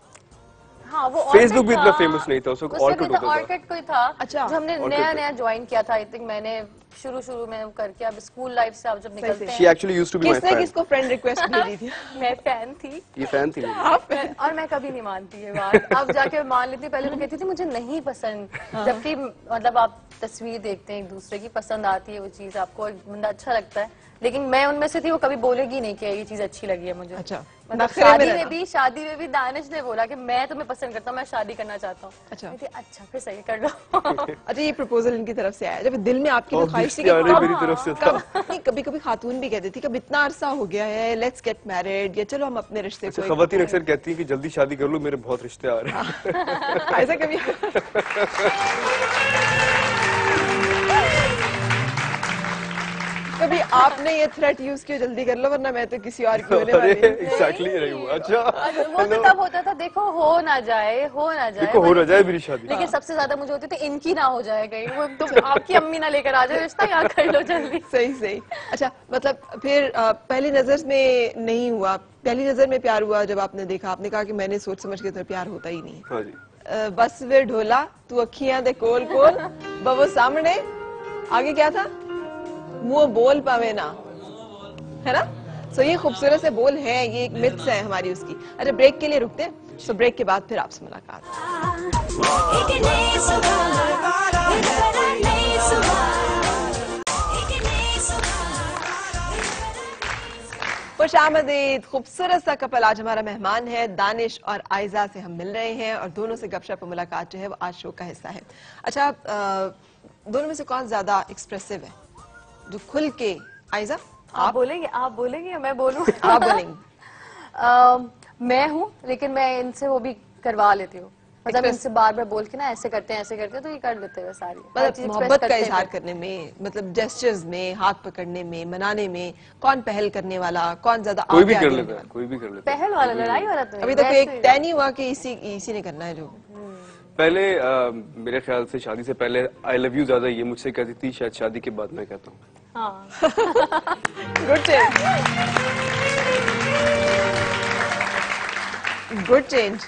हाँ वो फेसबुक भी इतना फ़ेमस नहीं था, उसको ऑर्किड को होता था। कोई था अच्छा। जो हमने नया नया ज्वाइन किया था आई थिंक मैंने शुरू शुरू में करके अब स्कूल लाइफ से आप जब निकलते शी हैं actually used to be my किसने किसको फ्रेंड रिक्वेस्ट भेजी थी? मैं फ़ैन थी। ये फ़ैन थी। मेरी। आप और मैं कभी नहीं मानती ये बात। अब जाके मान लेती पहले मैं कहती थी मुझे नहीं पसंद। जबकि मतलब आप तस्वीर देखते हैं एक दूसरे की पसंद आती है वो चीज़ आपको बंदा अच्छा लगता है। लेकिन मैं उनमें से थी वो कभी बोलेगी नहीं कि ये चीज़ अच्छी लगी है मुझे। अच्छा, मतलब नखरे में शादी में भी शादी में भी दानिश ने बोला कि मैं तुम्हें पसंद करता हूँ मैं शादी करना चाहता हूँ। अच्छा। अच्छा फिर सही कर लो। अच्छा ये प्रपोजल इनकी तरफ़ से आया। जब दिल में आपकी ख्वाहिश थी Obviously आ रही कब- मेरी तरफ़ से था। नहीं कभी कभी खातून भी कहती थी कि इतना अरसा हो गया है लेट्स गेट मैरिड या चलो हम अपने रिश्ते अच्छा को खवातीन अक्सर कहती हैं कि जल्दी शादी कर लो मेरे बहुत रिश्ते आ रहे हैं। ऐसा कभी कभी आपने ये थ्रेट यूज़ किया? जल्दी कर लो वरना मैं तो किसी और की होने वाली हूँ। एग्जैक्टली रही हूँ। अच्छा। वो तो तब होता था देखो हो ना जाए हो ना जाए देखो हो ना जाए मेरी शादी। लेकिन सबसे ज़्यादा मुझे होती थी इनकी ना हो जाए कहीं। वो तुम आपकी अम्मी ना लेकर आ जाए रिश्ता यहाँ कर लो जल्दी। सही सही। अच्छा मतलब फिर पहली नज़र में नहीं हुआ। पहली नज़र में प्यार हुआ जब आपने देखा। आपने कहा कि मैंने सोच समझ के तो प्यार होता ही नहीं। हाँ जी। बस वे ढोला तू अखियाँ दे कोल कोल बबो सामने। आगे क्या था? मुँह बोल पावे ना। है ना? सो so, ये खूबसूरत से बोल है, ये एक मिथ्स है हमारी उसकी। अच्छा ब्रेक के लिए रुकते हैं। सो ब्रेक के बाद फिर आपसे मुलाकात। खूबसूरत सा कपल आज हमारा मेहमान है, दानिश और आयजा से हम मिल रहे हैं और दोनों से गपशप मुलाकात जो है वो आज शो का हिस्सा है। अच्छा दोनों में से कौन ज़्यादा एक्सप्रेसिव है? जो खुल के आयजा आप बोलेंगे आप बोलेंगे या मैं बोलूँ? आप बोलेंगे। मैं हूँ लेकिन मैं इनसे वो भी करवा लेती हूँ। मतलब इनसे बार बार बोल के ना ऐसे करते हैं ऐसे करते हैं तो ये कर लेते हैं सारी। मतलब मोहब्बत का इजहार करने में मतलब जेस्टर्स में हाथ पकड़ने में मनाने में कौन पहल करने वाला कौन ज़्यादा कोई भी कर लेता है कोई भी कर लेता है। पहल वाला लड़ाई वाला तो अभी तक एक तय नहीं हुआ कि इसी इसी ने करना है जो। पहले आ, मेरे ख्याल से शादी से पहले आई लव यू ज़्यादा ये मुझसे कहती थी शायद शादी के बाद मैं कहता हूँ। हाँ। गुड चेंज गुड चेंज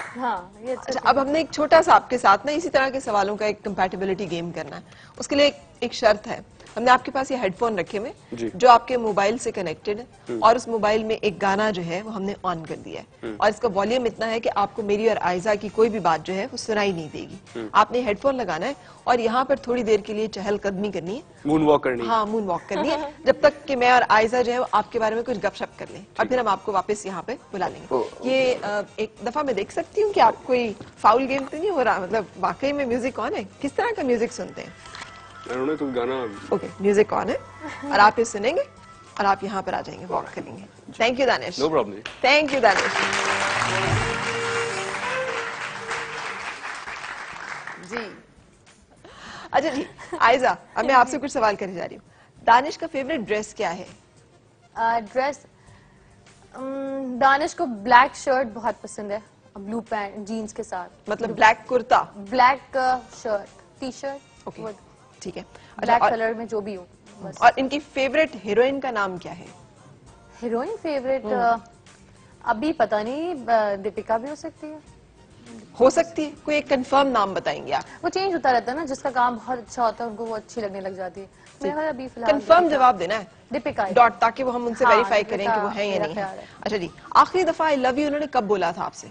हाँ ये अच्छा अच्छा अब हमने एक छोटा सा आपके साथ ना इसी तरह के सवालों का एक कंपैटिबिलिटी गेम करना है। उसके लिए एक, एक शर्त है। हमने आपके पास ये हेडफोन रखे हुए जो। आपके मोबाइल से कनेक्टेड है। और उस मोबाइल में एक गाना जो है वो हमने ऑन कर दिया है। और इसका वॉल्यूम इतना है कि आपको मेरी और आयजा की कोई भी बात जो है वो सुनाई नहीं देगी। आपने हेडफोन लगाना है और यहाँ पर थोड़ी देर के लिए चहलकदमी करनी है। मून वॉक करनी हाँ। मून वॉक करनी है। जब तक कि मैं और आयजा जो है वो आपके बारे में कुछ गपशप कर लें। और फिर हम आपको वापस यहाँ पे बुला लेंगे। ये एक दफ़ा मैं देख सकती हूँ कि आप कोई फाउल गेम तो नहीं हो रहा? मतलब वाकई में म्यूज़िक ऑन है? किस तरह का म्यूज़िक सुनते हैं? उन्होंने तो गाना ओके म्यूज़िक ऑन है और आप ये सुनेंगे और आप यहाँ पर आ जाएँगे वॉक करेंगे। Thank you Danish no problem thank you Danish ji. अच्छा जी आयजा अब मैं आपसे कुछ सवाल करने जा रही हूँ। दानिश का फेवरेट ड्रेस क्या है? ड्रेस दानिश को ब्लैक शर्ट बहुत पसंद है ब्लू पैंट जीन्स के साथ। मतलब black kurta. Black shirt T shirt okay ठीक है। अच्छा, ब्लैक कलर में जो भी हो और इनकी फेवरेट हीरोइन का नाम क्या है? हीरोइन फेवरेट हम्म। अभी पता नहीं दीपिका भी हो सकती है। हो सकती है। कोई एक कंफर्म नाम बताएँगे आप। वो चेंज होता रहता है ना जिसका काम बहुत अच्छा होता है उनको वो अच्छी लगने लग जाती है। मेरा अभी फ़िलहाल कंफर्म जवाब देना है। दीपिका डॉट ताकि वो हम उनसे हाँ, वेरीफाई करें कि वो है या नहीं। है। अच्छा जी आखिरी दफ़ा आई लव यू उन्होंने कब बोला था आपसे?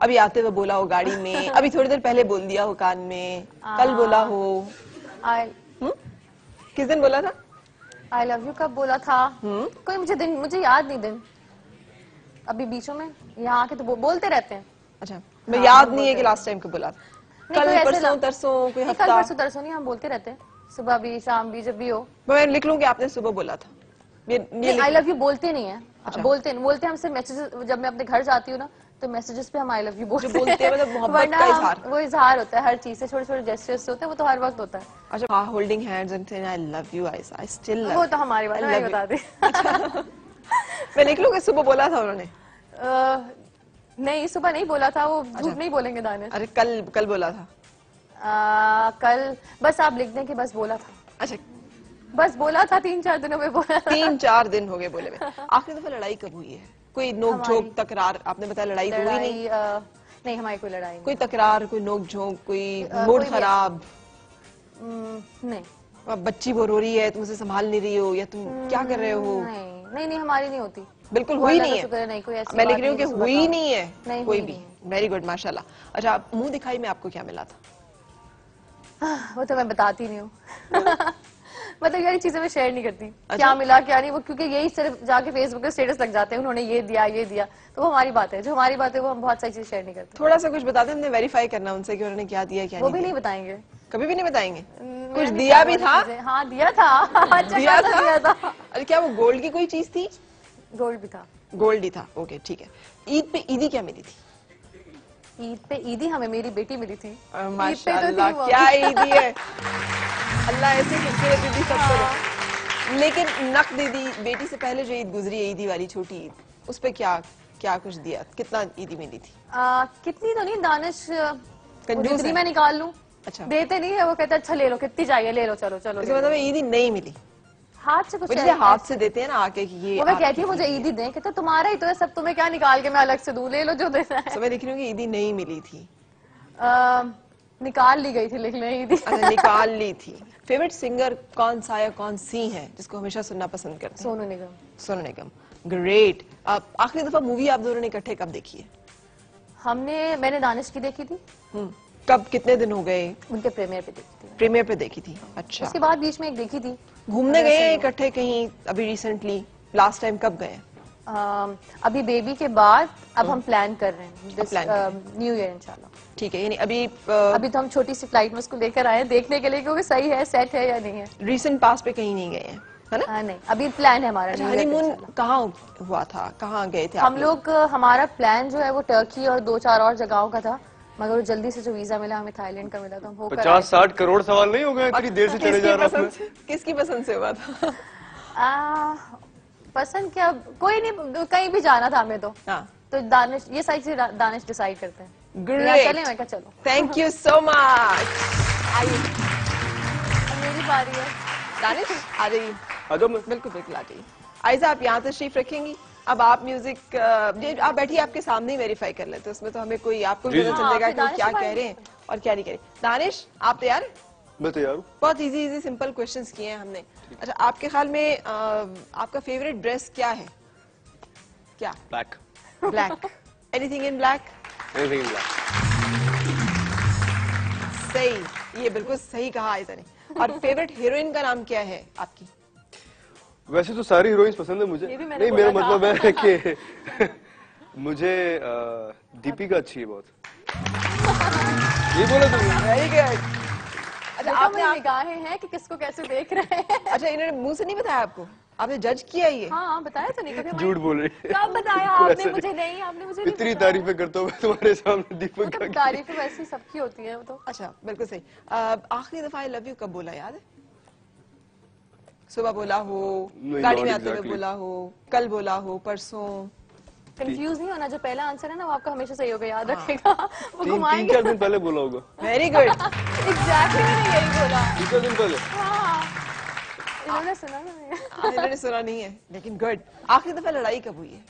अभी आते हुए बोला हो गाड़ी में अभी थोड़ी देर पहले बोल दिया हो कान में कल बोला हो। आई हम्म? किस दिन बोला था? आई लव यू कब बोला था? हम्म? कोई मुझे दिन मुझे याद नहीं दिन। अभी बीचों में यहाँ आके तो बो, बोलते रहते हैं। अच्छा मैं हाँ, याद नहीं है कि लास्ट टाइम कब बोला कल परसों तरसों कोई नहीं, कल परसों तरसों नहीं हम बोलते रहते हैं। सुबह भी शाम भी जब भी हो। मैं लिख लूँ कि आपने सुबह बोला था। आई लव यू बोलते नहीं है। अच्छा। बोलते नहीं बोलते हम सिर्फ़ मैसेजेस जब मैं अपने घर जाती हूँ ना तो मैसेजेस पे हम आई लव यू बोलते बोलते हैं मतलब मोहब्बत का इजहार। वो इजहार होता है हर चीज़ से छोटे छोटे जेस्टर्स होते हैं वो तो हर वक्त होता है। अच्छा हाँ holding hands and saying I love you I I still love वो तो हमारी बात है, मैं बता दी। मैं लिख लूँ कि सुबह बोला था उन्होंने। नहीं सुबह नहीं बोला था वो झूठ नहीं बोलेंगे दानिश। अरे कल कल बोला था। कल बस आप लिख दें कि बस बोला था। अच्छा। बस बोला था तीन चार दिनों में बोला तीन चार दिन हो गए बोले में। आखिरी दफ़ा लड़ाई कब हुई है? कोई नोक झोंक तकरार आपने बताया लड़ाई हुई नहीं? नहीं हमारी कोई लड़ाई कोई तकरार कोई नोक झोंक कोई मूड खराब? हम्म, नहीं। अब बच्ची वो रो रही है तुम उसे संभाल नहीं रही हो या तुम क्या कर रहे हो? नहीं नहीं नहीं हमारी नहीं होती। बिल्कुल हुई नहीं है, नहीं, कोई ऐसी मैं लिख रही हूँ कि हुई नहीं है? नहीं, कोई भी। वेरी गुड माशाल्लाह। अच्छा आप मुँह दिखाई में आपको क्या मिला था? वो तो मैं बताती नहीं हूँ। मतलब यार चीज़ें मैं शेयर नहीं करती। अच्छा। क्या मिला क्या नहीं वो क्योंकि यही सिर्फ़ जाके फेसबुक पे स्टेटस लग जाते हैं उन्होंने ये दिया ये दिया। तो वो हमारी बात है जो हमारी बात है वो हम बहुत सारी चीज़ें शेयर नहीं करते। थोड़ा सा कुछ बताते दें हमने वेरीफाई करना उनसे कि उन्होंने क्या दिया क्या वो भी नहीं बताएँगे। कभी भी नहीं बताएँगे। कुछ दिया भी था। हाँ दिया था। अच्छा दिया था। अरे क्या वो गोल्ड की कोई चीज़ थी? गोल्ड भी था। गोल्ड ही था। ओके ठीक है। ईद पे ईदी क्या मिली थी? ईद पे ईदी हमें मेरी बेटी मिली थी। ईद पे तो क्या ईदी है अल्लाह ऐसे खूबसूरत दीदी सबको लेकिन नक दीदी बेटी से पहले जो ईद गुजरी है ईदी वाली छोटी ईद उस पे क्या क्या कुछ दिया? कितना ईदी मिली थी? आ, कितनी तो नहीं दानिश जितनी मैं निकाल लूँ। अच्छा। देते नहीं है वो कहते अच्छा ले लो कितनी चाहिए ले लो चलो चलो ले मतलब ईदी नहीं मिली। हाथ से कुछ है- हाथ से देते हैं ना आके कि ये वो मैं कहती हूँ मुझे ईदी दें। कहते तुम्हारा ही तो है सब तुम्हें क्या निकाल के मैं अलग से दूँ? ले लो जो देना है. तो मैं लिख रही हूँ कि ईदी नहीं मिली थी। आ, निकाल ली गई थी लिख लें ईदी अच्छा निकाल ली थी। फेवरेट सिंगर कौन सा या कौन सी है जिसको हमेशा सुनना पसंद करते सोनू निगम। सोनू निगम। ग्रेट आखिरी दफ़ा मूवी आप दोनों ने इकट्ठे कब देखी है? हमने मैंने दानिश की देखी थी। हम्म, कब? कितने दिन हो गए? उनके प्रीमियर पे देखी। प्रीमियर पे देखी थी। अच्छा। उसके बाद बीच में एक देखी थी। घूमने गए इकट्ठे कहीं अभी रिसेंटली लास्ट टाइम कब गए? अभी बेबी के बाद अब हम प्लान कर रहे हैं। न्यू ईयर इंशाल्लाह ठीक है यानी अभी आ, अभी तो हम छोटी सी फ़्लाइट में उसको लेकर आए हैं देखने के लिए क्योंकि सही है सेट है या नहीं है। रिसेंट पास पे कहीं नहीं गए हैं है ना? हाँ नहीं। अभी प्लान है हमारा अच्छा हनीमून कहाँ हुआ था? कहाँ गए थे हम लोग? हमारा प्लान जो है वो टर्की और दो चार और जगहों का था। मगर वो जल्दी से जो वीज़ा मिला हमें थाईलैंड का मिला तो हम पचास साठ करोड़ सवाल नहीं हो गए? इतनी देर से चले जा रहा किसकी पसंद से हुआ था? आ, पसंद क्या? कोई नहीं कहीं भी जाना था हमें तो। हाँ। तो दानिश ये सारी चीज़ें दानिश डिसाइड करते हैं। चले मैं क्या चलो। थैंक यू सो मच आइए। मेरी बारी है। दानिश आ जाइए जाओ बिल्कुल बिल्कुल आ जाइए। आयजा आप यहाँ तशरीफ़ रखेंगी? अब आप म्यूज़िक आप बैठिए आपके सामने ही वेरीफाई कर लेते उसमें तो हमें कोई आपको भी पता जी। चल जाएगा हाँ, कि क्या कह रहे हैं और क्या नहीं कह रहे। दानिश आप तैयार हैं? मैं तैयार हूँ। बहुत इजी इजी सिंपल क्वेश्चंस किए हैं हमने। अच्छा आपके ख्याल में अ, आपका फेवरेट ड्रेस क्या है? क्या? Black black anything in black anything in black सही। ये बिल्कुल सही कहा आयजा ने और फेवरेट हीरोइन का नाम क्या है आपकी? वैसे तो सारी हीरोइंस पसंद है मुझे। नहीं मेरा मतलब है कि मुझे दीपिका अच्छी है बहुत। ये बोला तुमने वेरी गुड अच्छा आपने आप, निगाहें हैं कि किसको कैसे देख रहे हैं? अच्छा इन्होंने मुँह से नहीं बताया आपको? आपने जज किया ये? हाँ बताया तो नहीं कभी झूठ बोल रही है। कब बताया आपने? मुझे नहीं। नहीं आपने मुझे इतनी तारीफें करता हूँ मैं तुम्हारे सामने दीपिका की। तारीफें वैसे सबकी होती हैं वो तो। अच्छा बिल्कुल सही। आखिरी दफ़ा आई लव यू कब बोला याद है? सुबह बोला हो नहीं, गाड़ी में आते हुए exactly. बोला हो कल बोला हो परसों। कंफ्यूज नहीं होना जो पहला आंसर है ना वो आपका हमेशा सही होगा याद रखेगा। वो तीन तीन घुमाएँगे। चार दिन पहले बोला होगा। वेरी गुड एग्जैक्टली मैंने यही बोला। तीन चार दिन पहले? हाँ। इन्होंने सुना ना मेरा। इन्होंने सुना नहीं है लेकिन गुड आखिरी दफ़ा लड़ाई कब हुई है?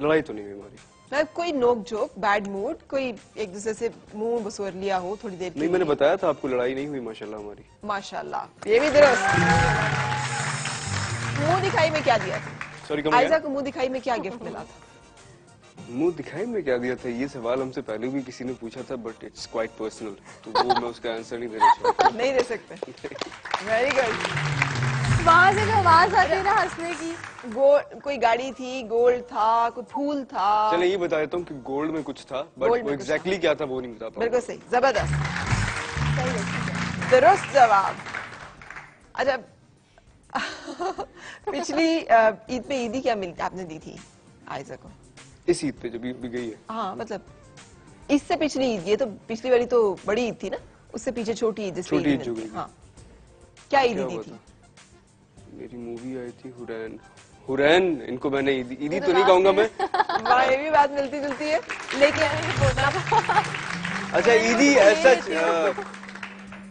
लड़ाई तो नहीं हुई हमारी। मतलब कोई नोक जोक बैड मूड कोई एक दूसरे से मुँह बसोर लिया हो थोड़ी देर नहीं मैंने बताया था आपको लड़ाई नहीं हुई माशाल्लाह हमारी। माशाल्लाह। ये भी दुरुस्त मुँह दिखाई में क्या दिया? था सॉरी आयजा को मुँह दिखाई में क्या गिफ्ट मिला था? मुँह दिखाई में क्या दिया था? ये सवाल हमसे पहले भी किसी ने पूछा था बट इट्स क्वाइट पर्सनल तो वो मैं उसका आंसर नहीं देना चाहता। नहीं दे सकते। वेरी गुड वहाँ से जो आवाज़ आती है ना हंसने की गोल्ड कोई गाड़ी थी गोल्ड था कोई फूल था। चले ये बता देता हूँ कि गोल्ड में कुछ था बट वो एग्जैक्टली क्या था वो नहीं बता बिल्कुल सही ज़बरदस्त। दुरुस्त जवाब। अच्छा पिछली ईद पे ईदी क्या मिल आपने दी थी आयजा को? इस ईद पे जब ईद भी गई है। हाँ मतलब इससे पिछली ईद ये तो पिछली वाली तो बड़ी ईद थी ना? उससे पीछे छोटी ईद छोटी ईद जो गई। हाँ। क्या ईदी दी थी? मेरी मूवी आई थी हुरैन। हुरैन इनको मैंने ईदी ईदी तो नहीं कहूँगा मैं। वाह ये भी बात मिलती जुलती है लेकिन अच्छा ईदी सच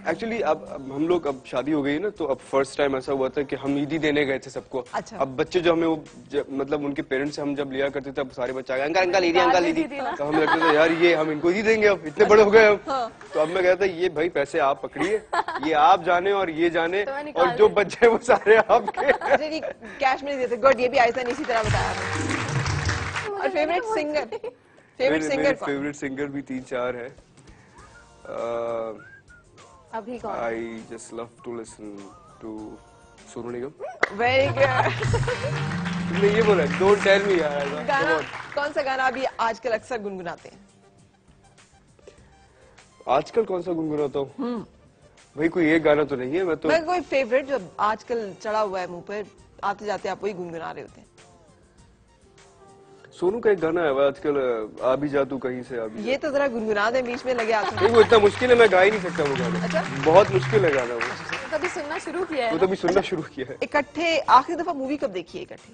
एक्चुअली अब अब हम लोग अब शादी हो गई ना तो अब फ़र्स्ट टाइम ऐसा हुआ था कि हम ईदी देने गए थे सबको। अच्छा। अब बच्चे जो हमें वो ज- मतलब उनके पेरेंट्स से हम जब लिया करते थे अब सारे बच्चे आ गए अंकल अंकल ईदी अंकल ईदी। थी। तो हम लगते थे यार ये हम इनको ईदी देंगे अब इतने बड़े हो गए हम। तो अब मैं कहता ये भाई पैसे आप पकड़िए ये आप जाने और ये जाने तो और जो बच्चे वो सारे आपके अच्छा कैश में देते। गुड ये भी आयसा ने इसी तरह बताया। और favourite singer favourite singer favourite singer भी तीन चार है। अभी कौन? I just love to listen to Sonu Nigam very good तुमने ये बोला डोंट टेल मी यार गाना कौन सा गाना अभी आजकल अक्सर गुनगुनाते हैं? आजकल कौन सा गुनगुनाता हूँ? भाई कोई एक गाना तो नहीं है मैं तो मैं कोई फेवरेट जो आजकल चढ़ा हुआ है मुँह पर आते जाते आप वही गुनगुना रहे होते हैं। सोनू का एक गाना है आजकल आ भी जा तू कहीं से आ भी ये तो जरा गुनगुना दे बीच में लगे आते वो इतना मुश्किल है मैं गा ही नहीं सकता वो गाना। अच्छा। बहुत मुश्किल है गाना वो। तो कभी सुनना शुरू किया है वो ना? तभी सुनना शुरू किया है। इकट्ठे आखिरी दफ़ा मूवी कब देखी है इकट्ठे?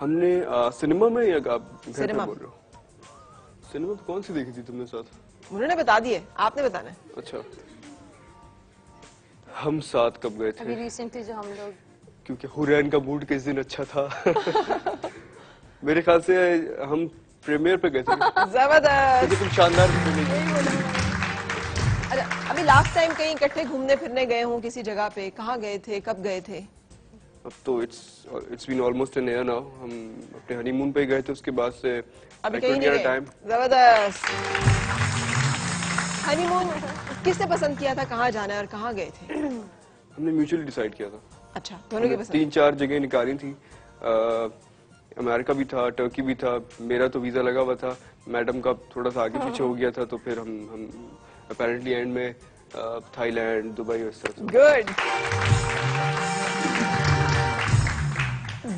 हमने आ, सिनेमा में या आप घर पे सिनेमा बोल रहे हो? सिनेमा तो कौन सी देखी थी तुमने साथ? उन्होंने बता दिए आपने बताना है। अच्छा। हम साथ कब गए थे? अभी रिसेंटली जो हम लोग क्योंकि हुरैन का मूड किस दिन अच्छा था। मेरे ख्याल से हम प्रीमियर पे गए थे। ज़बरदस्त। शानदार अभी लास्ट टाइम कहीं इकट्ठे घूमने फिरने गए हों किसी जगह पे कहाँ गए थे कब गए थे? अब तो it's it's been almost an year now हम अपने हनीमून पे गए थे उसके बाद से अभी कहीं नहीं time. ज़बरदस्त। हनीमून किसने पसंद किया था कहाँ जाना है और कहाँ गए थे? हमने म्यूचुअली डिसाइड किया था। अच्छा दोनों की पसंद। तीन चार जगह निकाली थी। अमेरिका भी था टर्की भी था मेरा तो वीज़ा लगा हुआ था। मैडम का थोड़ा सा आगे पीछे हो गया था तो फिर हम हम अपेरेंटली एंड में थाईलैंड दुबई वैसा गुड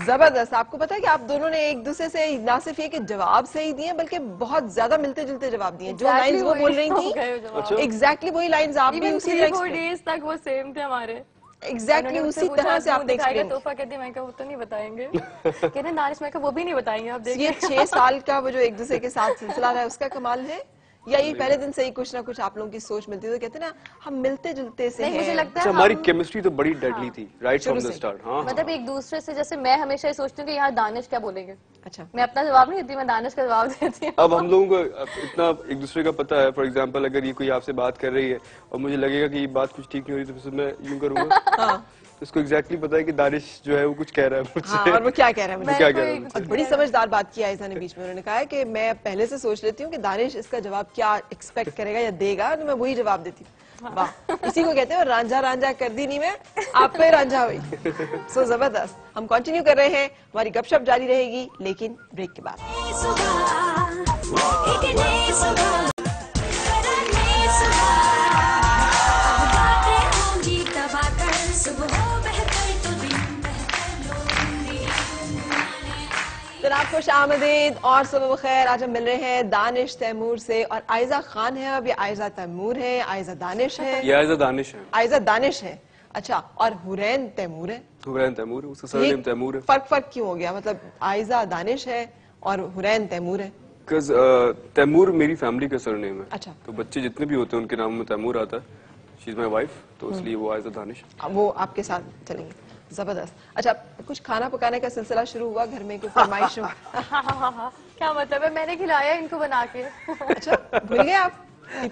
ज़बरदस्त। आपको पता है कि आप दोनों ने एक दूसरे से ना सिर्फ़ ये कि जवाब सही दिए बल्कि बहुत ज़्यादा मिलते जुलते जवाब दिए। जो Exactly लाइंस वो बोल रही थी जवाब। अच्छा। एग्जैक्टली वही लाइंस आप भी उसी तक वो सेम थे हमारे। एग्जैक्टली मुझसे उसी तरह से आप एक्सप्लेन तोहफा कहती मैं कहा वो तो नहीं बताएँगे। कहते दानिश मैं कहा वो भी नहीं बताएँगे आप ये देखिए छह साल का वो जो एक दूसरे के साथ सिलसिला रहा है उसका कमाल है। या ये पहले दिन से ही कुछ ना कुछ आप लोगों की सोच मिलती है। तो कहते ना हम मिलते जुलते से नहीं मुझे लगता अच्छा है हमारी केमिस्ट्री तो बड़ी डेडली थी राइट फ्रॉम द स्टार्ट हाँ। मतलब एक दूसरे से जैसे मैं हमेशा ये सोचती हूँ कि यहाँ दानिश क्या बोलेंगे? अच्छा। मैं अपना जवाब नहीं देती मैं दानिश का जवाब देती हूँ। अब हम लोगों को इतना एक दूसरे का पता है फॉर एग्जांपल अगर ये कोई आपसे बात कर रही है और मुझे लगेगा कि बात कुछ ठीक नहीं हो रही तो फिर मैं यूँ करूँगा। हाँ। तो उसको एग्जैक्टली exactly पता है कि दानिश जो है वो कुछ कह रहा है मुझसे। हाँ और वो क्या कह रहा है मुझे? क्या कह रहा है और बड़ी समझदार बात की आयजा ने बीच में उन्होंने कहा है कि मैं पहले से सोच लेती हूँ कि दानिश इसका जवाब क्या एक्सपेक्ट करेगा या देगा तो मैं वही जवाब देती हूँ। वाह। इसी को कहते हैं रांझा रांझा कर दी नहीं मैं आप पे रांझा हुई। सो so, ज़बरदस्त। हम कंटिन्यू कर रहे हैं। हमारी गपशप जारी रहेगी लेकिन ब्रेक के बाद। जनाब खुश आमदीद और सुबह खैर आज हम मिल रहे हैं दानिश तैमूर से और आयजा खान है अब। ये आयजा तैमूर है आयजा दानिश है। ये अ दानिश है। आयजा दानिश है। अच्छा और हुरैन तैमूर है। हुरैन तैमूर उसका सरनेम तैमूर है। फ़र्क फ़र्क क्यों हो गया? मतलब आयजा दानिश है और हुरैन तैमूर है। बिकॉज़ तैमूर मेरी फैमिली का सरनेम है। अच्छा। तो बच्चे जितने भी होते हैं उनके नाम में तैमूर आता है। शी इज़ माई वाइफ तो इसलिए वो अ दानिश वो आपके साथ चलेंगे। ज़बरदस्त। अच्छा कुछ खाना पकाने का सिलसिला शुरू हुआ घर में फरमाइश हो क्या मतलब है? मैंने खिलाया इनको बना के। अच्छा भूल गए आप?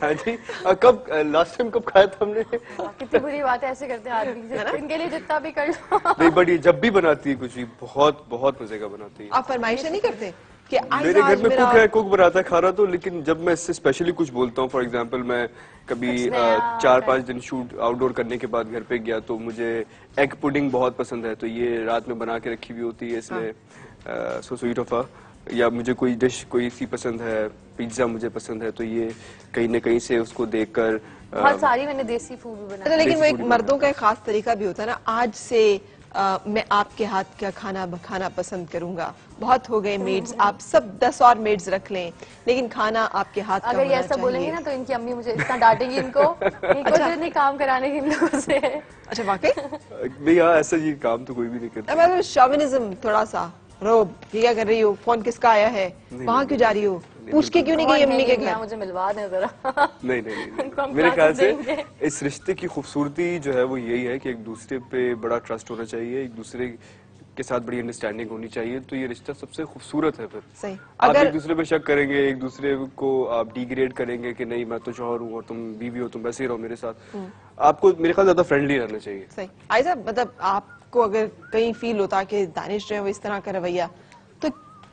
हाँ जी। कब लास्ट टाइम कब खाया था हमने? कितनी बुरी बात है ऐसे करते हैं आदमी से। इनके लिए जितना भी कर लो। नहीं बट ये जब भी बनाती है कुछ भी बहुत बहुत मज़े का बनाती है। आप फरमाइशें नहीं करते? कि मेरे घर में कुक है कुक बनाता है खाना तो लेकिन जब मैं इससे स्पेशली कुछ बोलता हूँ फॉर एग्जांपल मैं कभी चार पाँच दिन शूट आउटडोर करने के बाद घर पे गया तो मुझे एग पुडिंग बहुत पसंद है तो ये रात में बना के रखी हुई होती है इसमें सो स्वीट ऑफ़ या मुझे कोई डिश कोई सी पसंद है पिज्जा मुझे पसंद है तो ये कहीं ना कहीं से उसको देखकर बहुत सारी मैंने देसी फ़ूड भी अच्छा बनाया लेकिन वो एक मर्दों का एक खास तरीका भी होता है ना आज से अ, मैं आपके हाथ का खाना खाना पसंद करूँगा। बहुत हो गए मेड्स आप सब दस और मेड्स रख लें लेकिन खाना आपके हाथ अगर ये होना ऐसा बोलेंगे ना तो इनकी अम्मी मुझे इतना डांटेगी इनको। इनको अच्छा। तो नहीं काम कराने की लोगों से अच्छा वाकई? नहीं हाँ ऐसा ये काम तो कोई भी नहीं करता। मतलब शॉविनिज्म थोड़ा सा रोब ये क्या कर रही हो? फ़ोन किसका आया है? वहाँ क्यों जा रही हो? पूछ के क्यों नहीं गई अम्मी के घर? मुझे मिलवा दें जरा। नहीं नहीं मेरे ख्याल से इस रिश्ते की खूबसूरती जो है वो यही है कि एक दूसरे पे बड़ा ट्रस्ट होना चाहिए एक दूसरे के साथ बड़ी अंडरस्टैंडिंग होनी चाहिए। तो ये रिश्ता सबसे खूबसूरत है फिर। सही। आप अगर एक दूसरे पे शक करेंगे एक दूसरे को आप डिग्रेड करेंगे कि नहीं मैं तो जौहर हूँ और तुम बीवी हो तुम वैसे ही रहो मेरे साथ। आपको मेरे ख्याल ज़्यादा फ्रेंडली रहना चाहिए। सही। आयजा मतलब आपको अगर कहीं फील होता कि दानिश जो है वो इस तरह का रवैया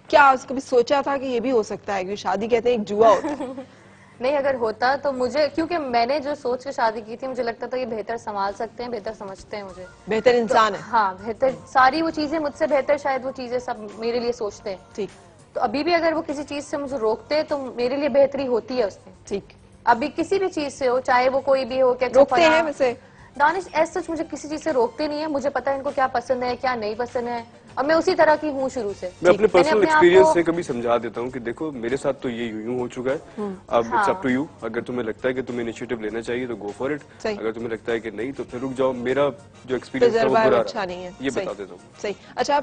क्या उसको भी सोचा था कि ये भी हो सकता है कि शादी कहते हैं एक जुआ होता है? नहीं अगर होता तो मुझे क्योंकि मैंने जो सोच के शादी की थी मुझे लगता था ये बेहतर संभाल सकते हैं बेहतर समझते हैं मुझे। बेहतर इंसान तो, है। हाँ बेहतर सारी वो चीज़ें मुझसे बेहतर शायद वो चीज़ें सब मेरे लिए सोचते हैं। ठीक। तो अभी भी अगर वो किसी चीज़ से मुझे रोकते हैं तो मेरे लिए बेहतरी होती है उसमें। ठीक। अभी किसी भी चीज़ से हो चाहे वो कोई भी हो क्या रोकते हैं वैसे? दानिश सच मुझे किसी चीज़ से रोकते नहीं है मुझे पता है इनको क्या पसंद है क्या नहीं पसंद है। और मैं उसी तरह की हूँ शुरू से। मैं अपने पर्सनल एक्सपीरियंस से कभी समझा देता हूँ कि देखो मेरे साथ तो ये यूँ हो चुका है। अब इट्स अप टू यू अगर तुम्हें लगता है कि तुम्हें इनिशिएटिव लेना चाहिए तो गो फॉर इट अगर तुम्हें लगता है कि नहीं तो फिर रुक जाओ। मेरा जो एक्सपीरियंस है वो बुरा अच्छा नहीं है। ये बता देता हूँ। सही। अच्छा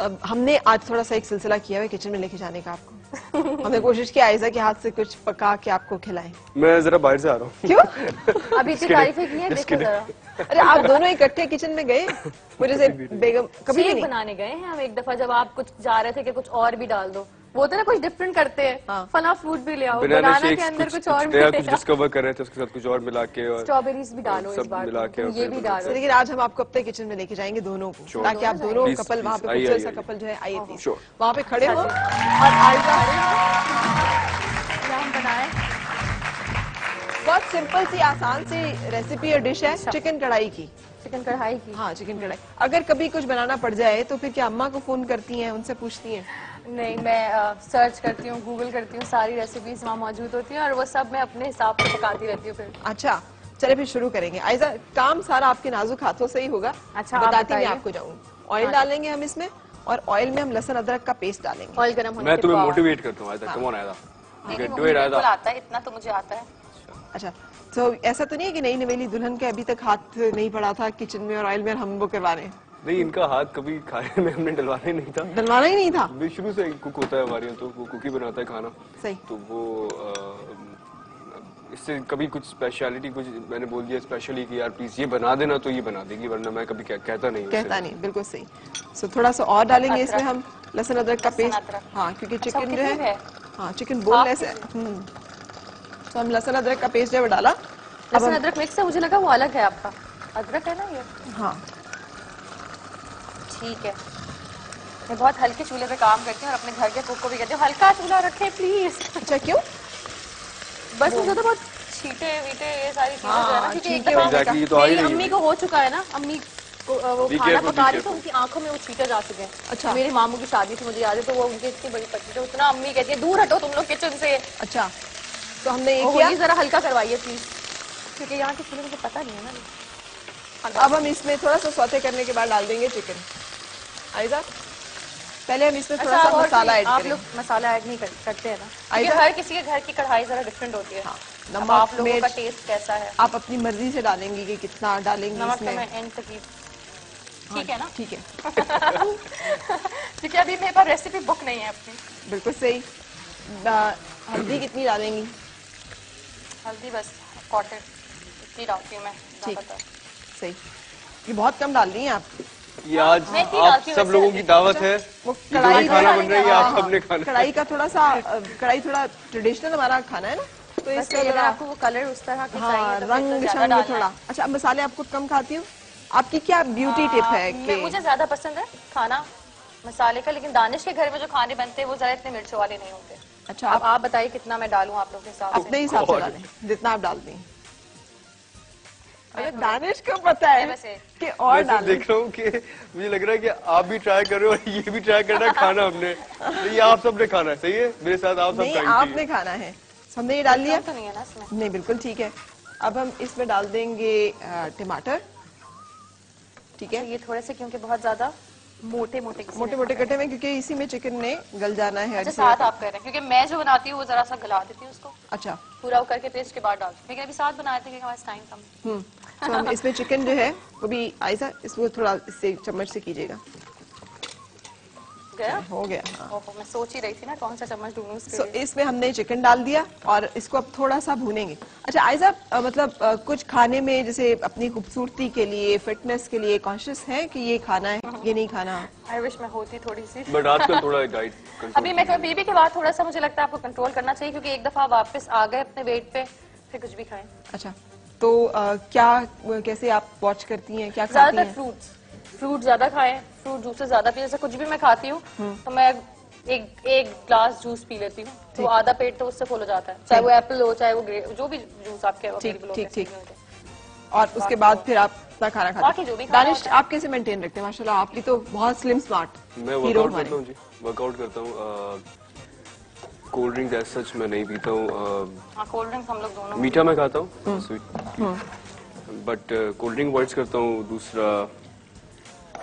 अब, हमने आज थोड़ा सा एक सिलसिला किया है किचन में लेके जाने का आपको। हमने कोशिश की आयजा के हाथ से कुछ पका के आपको खिलाएँ। मैं जरा बाहर से आ रहा हूँ। क्यों? अभी इतनी तारीफें की है देखो जरा। अरे आप दोनों इकट्ठे किचन में गए? मुझे से बेगम कभी भी नहीं। बनाने गए हैं हम एक दफ़ा जब आप कुछ जा रहे थे कि कुछ और भी डाल दो। वो तो ना कुछ डिफरेंट करते हैं। हाँ। फला फ्रूट भी ले आओ बनाना के अंदर कुछ कुछ और कुछ नया कुछ डिस्कवर कर रहे थे उसके साथ कुछ और मिला के और स्ट्रॉबेरीज भी डालो इस बार मिला के ये भी बना डालो। लेकिन आज हम आपको अपने किचन में लेके जाएँगे दोनों को ताकि आप दोनों कपल वहाँ पे खूबसूरत सा कपल जो है आइए प्लीज़ Sure. वहाँ पे खड़े हो। और बनाए। बहुत सिंपल सी आसान सी रेसिपी और डिश है चिकन कढ़ाई की। चिकन कढ़ाई की? हाँ चिकन कढ़ाई। अगर कभी कुछ बनाना पड़ जाए तो फिर क्या अम्मा को फ़ोन करती हैं उनसे पूछती हैं? नहीं मैं आ, सर्च करती हूँ गूगल करती हूँ सारी रेसिपीज़ वहाँ मौजूद होती हैं और वो सब मैं अपने हिसाब से पकाती रहती हूँ फिर। अच्छा चले फिर शुरू करेंगे। आयजा काम सारा आपके नाजुक हाथों से ही होगा। अच्छा, आप बताती मैं आपको जाऊँगी ऑयल डालेंगे हम इसमें और ऑयल में हम लहसुन अदरक का पेस्ट डालेंगे। ऑयल गर्म होने मैं तुम्हें मोटिवेट करता हूँ Aida come on Aida you नहीं, डू इट आयदा आता है इतना तो मुझे आता है। अच्छा तो ऐसा तो नहीं है कि नई नवेली दुल्हन के अभी तक हाथ नहीं पड़ा था किचन में और ऑयल में हम वो करवा रहे नहीं इनका हाथ कभी खाने में हमने डलवाना ही नहीं था। डलवाना ही नहीं था? शुरू से कुक होता है हमारे यहाँ तो वो कुक ही बनाता है खाना। सही। तो वो इससे कभी कुछ स्पेशलिटी कुछ मैंने बोल दिया स्पेशली कि यार प्लीज़ ये बना देना तो ये बना देगी वरना मैं कभी कह, कहता नहीं कहता नहीं बिल्कुल सही। सो थोड़ा सा और डालेंगे इसमें हम लहसुन अदरक का पेस्ट हाँ क्योंकि अच्छा, चिकन जो है है? हाँ चिकन बोनलेस है हम्म। तो हम लहसुन अदरक का पेस्ट जो है डाला। लहसुन अदरक मिक्स है मुझे लगा वो अलग है आपका। अदरक है ना ये? हाँ। ठीक है। मैं बहुत हल्के चूल्हे पे काम करती हूँ और अपने घर के कुक को भी कहती हूँ हल्का चूल्हा रखे प्लीज़ अच्छा क्यों? बस मुझे तो बहुत छीटे वीटे ये सारी चीज़ें जो है ना हाँ, क्योंकि एक दफ़ा तो मेरी रही अम्मी को हो चुका है ना अम्मी को वो खाना पका रही तो उनकी आँखों में वो छीटे जा चुके हैं। अच्छा। मेरे मामू की शादी थी मुझे याद है तो वो उनकी इतनी बड़ी पत्नी तो उतना अम्मी कहती है दूर हटो तुम लोग किचन से। अच्छा। तो हमने ये किया। जरा हल्का करवाइए प्लीज़ क्योंकि यहाँ के चूल्हे मुझे पता नहीं है ना। अब हम इसमें थोड़ा सा सौते करने के बाद डाल देंगे चिकन आयजा पहले हम इसमें थोड़ा अच्छा सा मसाला ऐड आप लोग मसाला ऐड नहीं करते हैं ना। क्योंकि हर किसी के घर की कढ़ाई जरा डिफरेंट होती है। हाँ, नमक, आप लोगों का टेस्ट कैसा है? आप अपनी मर्ज़ी से डालेंगे कि कितना डालेंगे नमक तो इसमें। मैं एंड तक ठीक है ना? ठीक है। क्योंकि अभी मेरे पास रेसिपी बुक नहीं है अपनी। बिल्कुल सही। हल्दी कितनी डालेंगी? हल्दी बस कॉटन इतनी डालती हूँ मैं ठीक। सही। ये बहुत कम डाल रही हैं आप? ये आज आप सब लोगों की दावत है वो भी खाना बन रहा है हाँ, आप हाँ, सबने खाना कढ़ाई का थोड़ा सा कढ़ाई थोड़ा ट्रेडिशनल हमारा खाना है ना? तो इसका अगर आपको वो कलर उस तरह के हाँ चाहिए तो रंग तो डालना थोड़ा। अच्छा मसाले आप खुद कम खाती हो। आपकी क्या ब्यूटी टिप है कि मुझे ज़्यादा पसंद है खाना मसाले का लेकिन दानिश के घर में जो खाने बनते हैं वो जरा इतने मिर्च वाले नहीं होते। अच्छा आप आप बताइए कितना मैं डालूं आप लोग के हिसाब अपने हिसाब से डालें जितना आप डालती हैं अरे दानिश को पता है कि और मैं सिर्फ़ डालें। देख रहा हूँ कि मुझे लग रहा है कि आप भी ट्राई कर रहे हो और ये भी ट्राई करना है खाना हमने। तो ये आप सबने खाना है सही है? मेरे साथ आप सब नहीं आपने खाना है। हमने ये डाल लिया? तो नहीं है ना इसमें? नहीं बिल्कुल ठीक है। अब हम इसमें डाल देंगे टमाटर। ठीक है? ये थोड़े से क्योंकि बहुत ज़्यादा मोटे मोटे मोटे मोटे कटे हुए क्योंकि इसी में चिकन ने गल जाना है अच्छा साथ आप कर रहे हैं क्योंकि मैं जो बनाती हूँ वो जरा सा गला देती हूँ उसको। अच्छा। पूरा वो करके पेस्ट के बाद डालती हूँ। लेकिन अभी साथ बनाए थे क्योंकि हमारे टाइम कम हम्म तो हम इसमें चिकन जो है वो भी आयसा इसको थोड़ा इससे चम्मच से कीजिएगा। गया? हो गया हाँ। ओहो मैं सोच ही रही थी ना कौन सा चम्मच ढूंढूं लिए। इसमें हमने चिकन डाल दिया और इसको अब थोड़ा सा भूनेंगे। अच्छा आयजा मतलब कुछ खाने में जैसे अपनी खूबसूरती के लिए फिटनेस के लिए कॉन्शियस है कि ये खाना है ये नहीं खाना? आई विश मैं होती थोड़ी सी बट आजकल थोड़ा डाइट अभी मैं बीबी के बाद थोड़ा सा मुझे लगता है आपको कंट्रोल करना चाहिए क्योंकि एक दफ़ा वापस आ गए अपने वेट पे फिर कुछ भी खाएँ। अच्छा तो अ, क्या कैसे आप वॉच करती हैं क्या खाती ज़्यादातर हैं फ्रूट्स फ्रूट ज़्यादा खाएँ फ्रूट जूसेस ज़्यादा पिए जैसे कुछ भी मैं खाती हूँ तो मैं एक एक ग्लास जूस पी लेती हूँ। तो आधा पेट तो उससे फुल हो जाता है चाहे वो एप्पल हो चाहे वो जो भी जूस आपके ठीक, ठीक, ठीक। और उसके बाद फिर आप अपना खाना खाते बाकी जो भी दानिश आप कैसे मेंटेन रखते हैं? माशाल्लाह आप भी तो बहुत स्लिम स्मार्ट मैं वर्कआउट करता हूँ जी। वर्कआउट करता हूँ कोल्ड ड्रिंक एज सच मैं नहीं पीता हूँ हाँ कोल्ड ड्रिंक्स हम लोग दोनों मीठा मैं खाता हूँ। Sweet but cold drink avoid करता हूँ दूसरा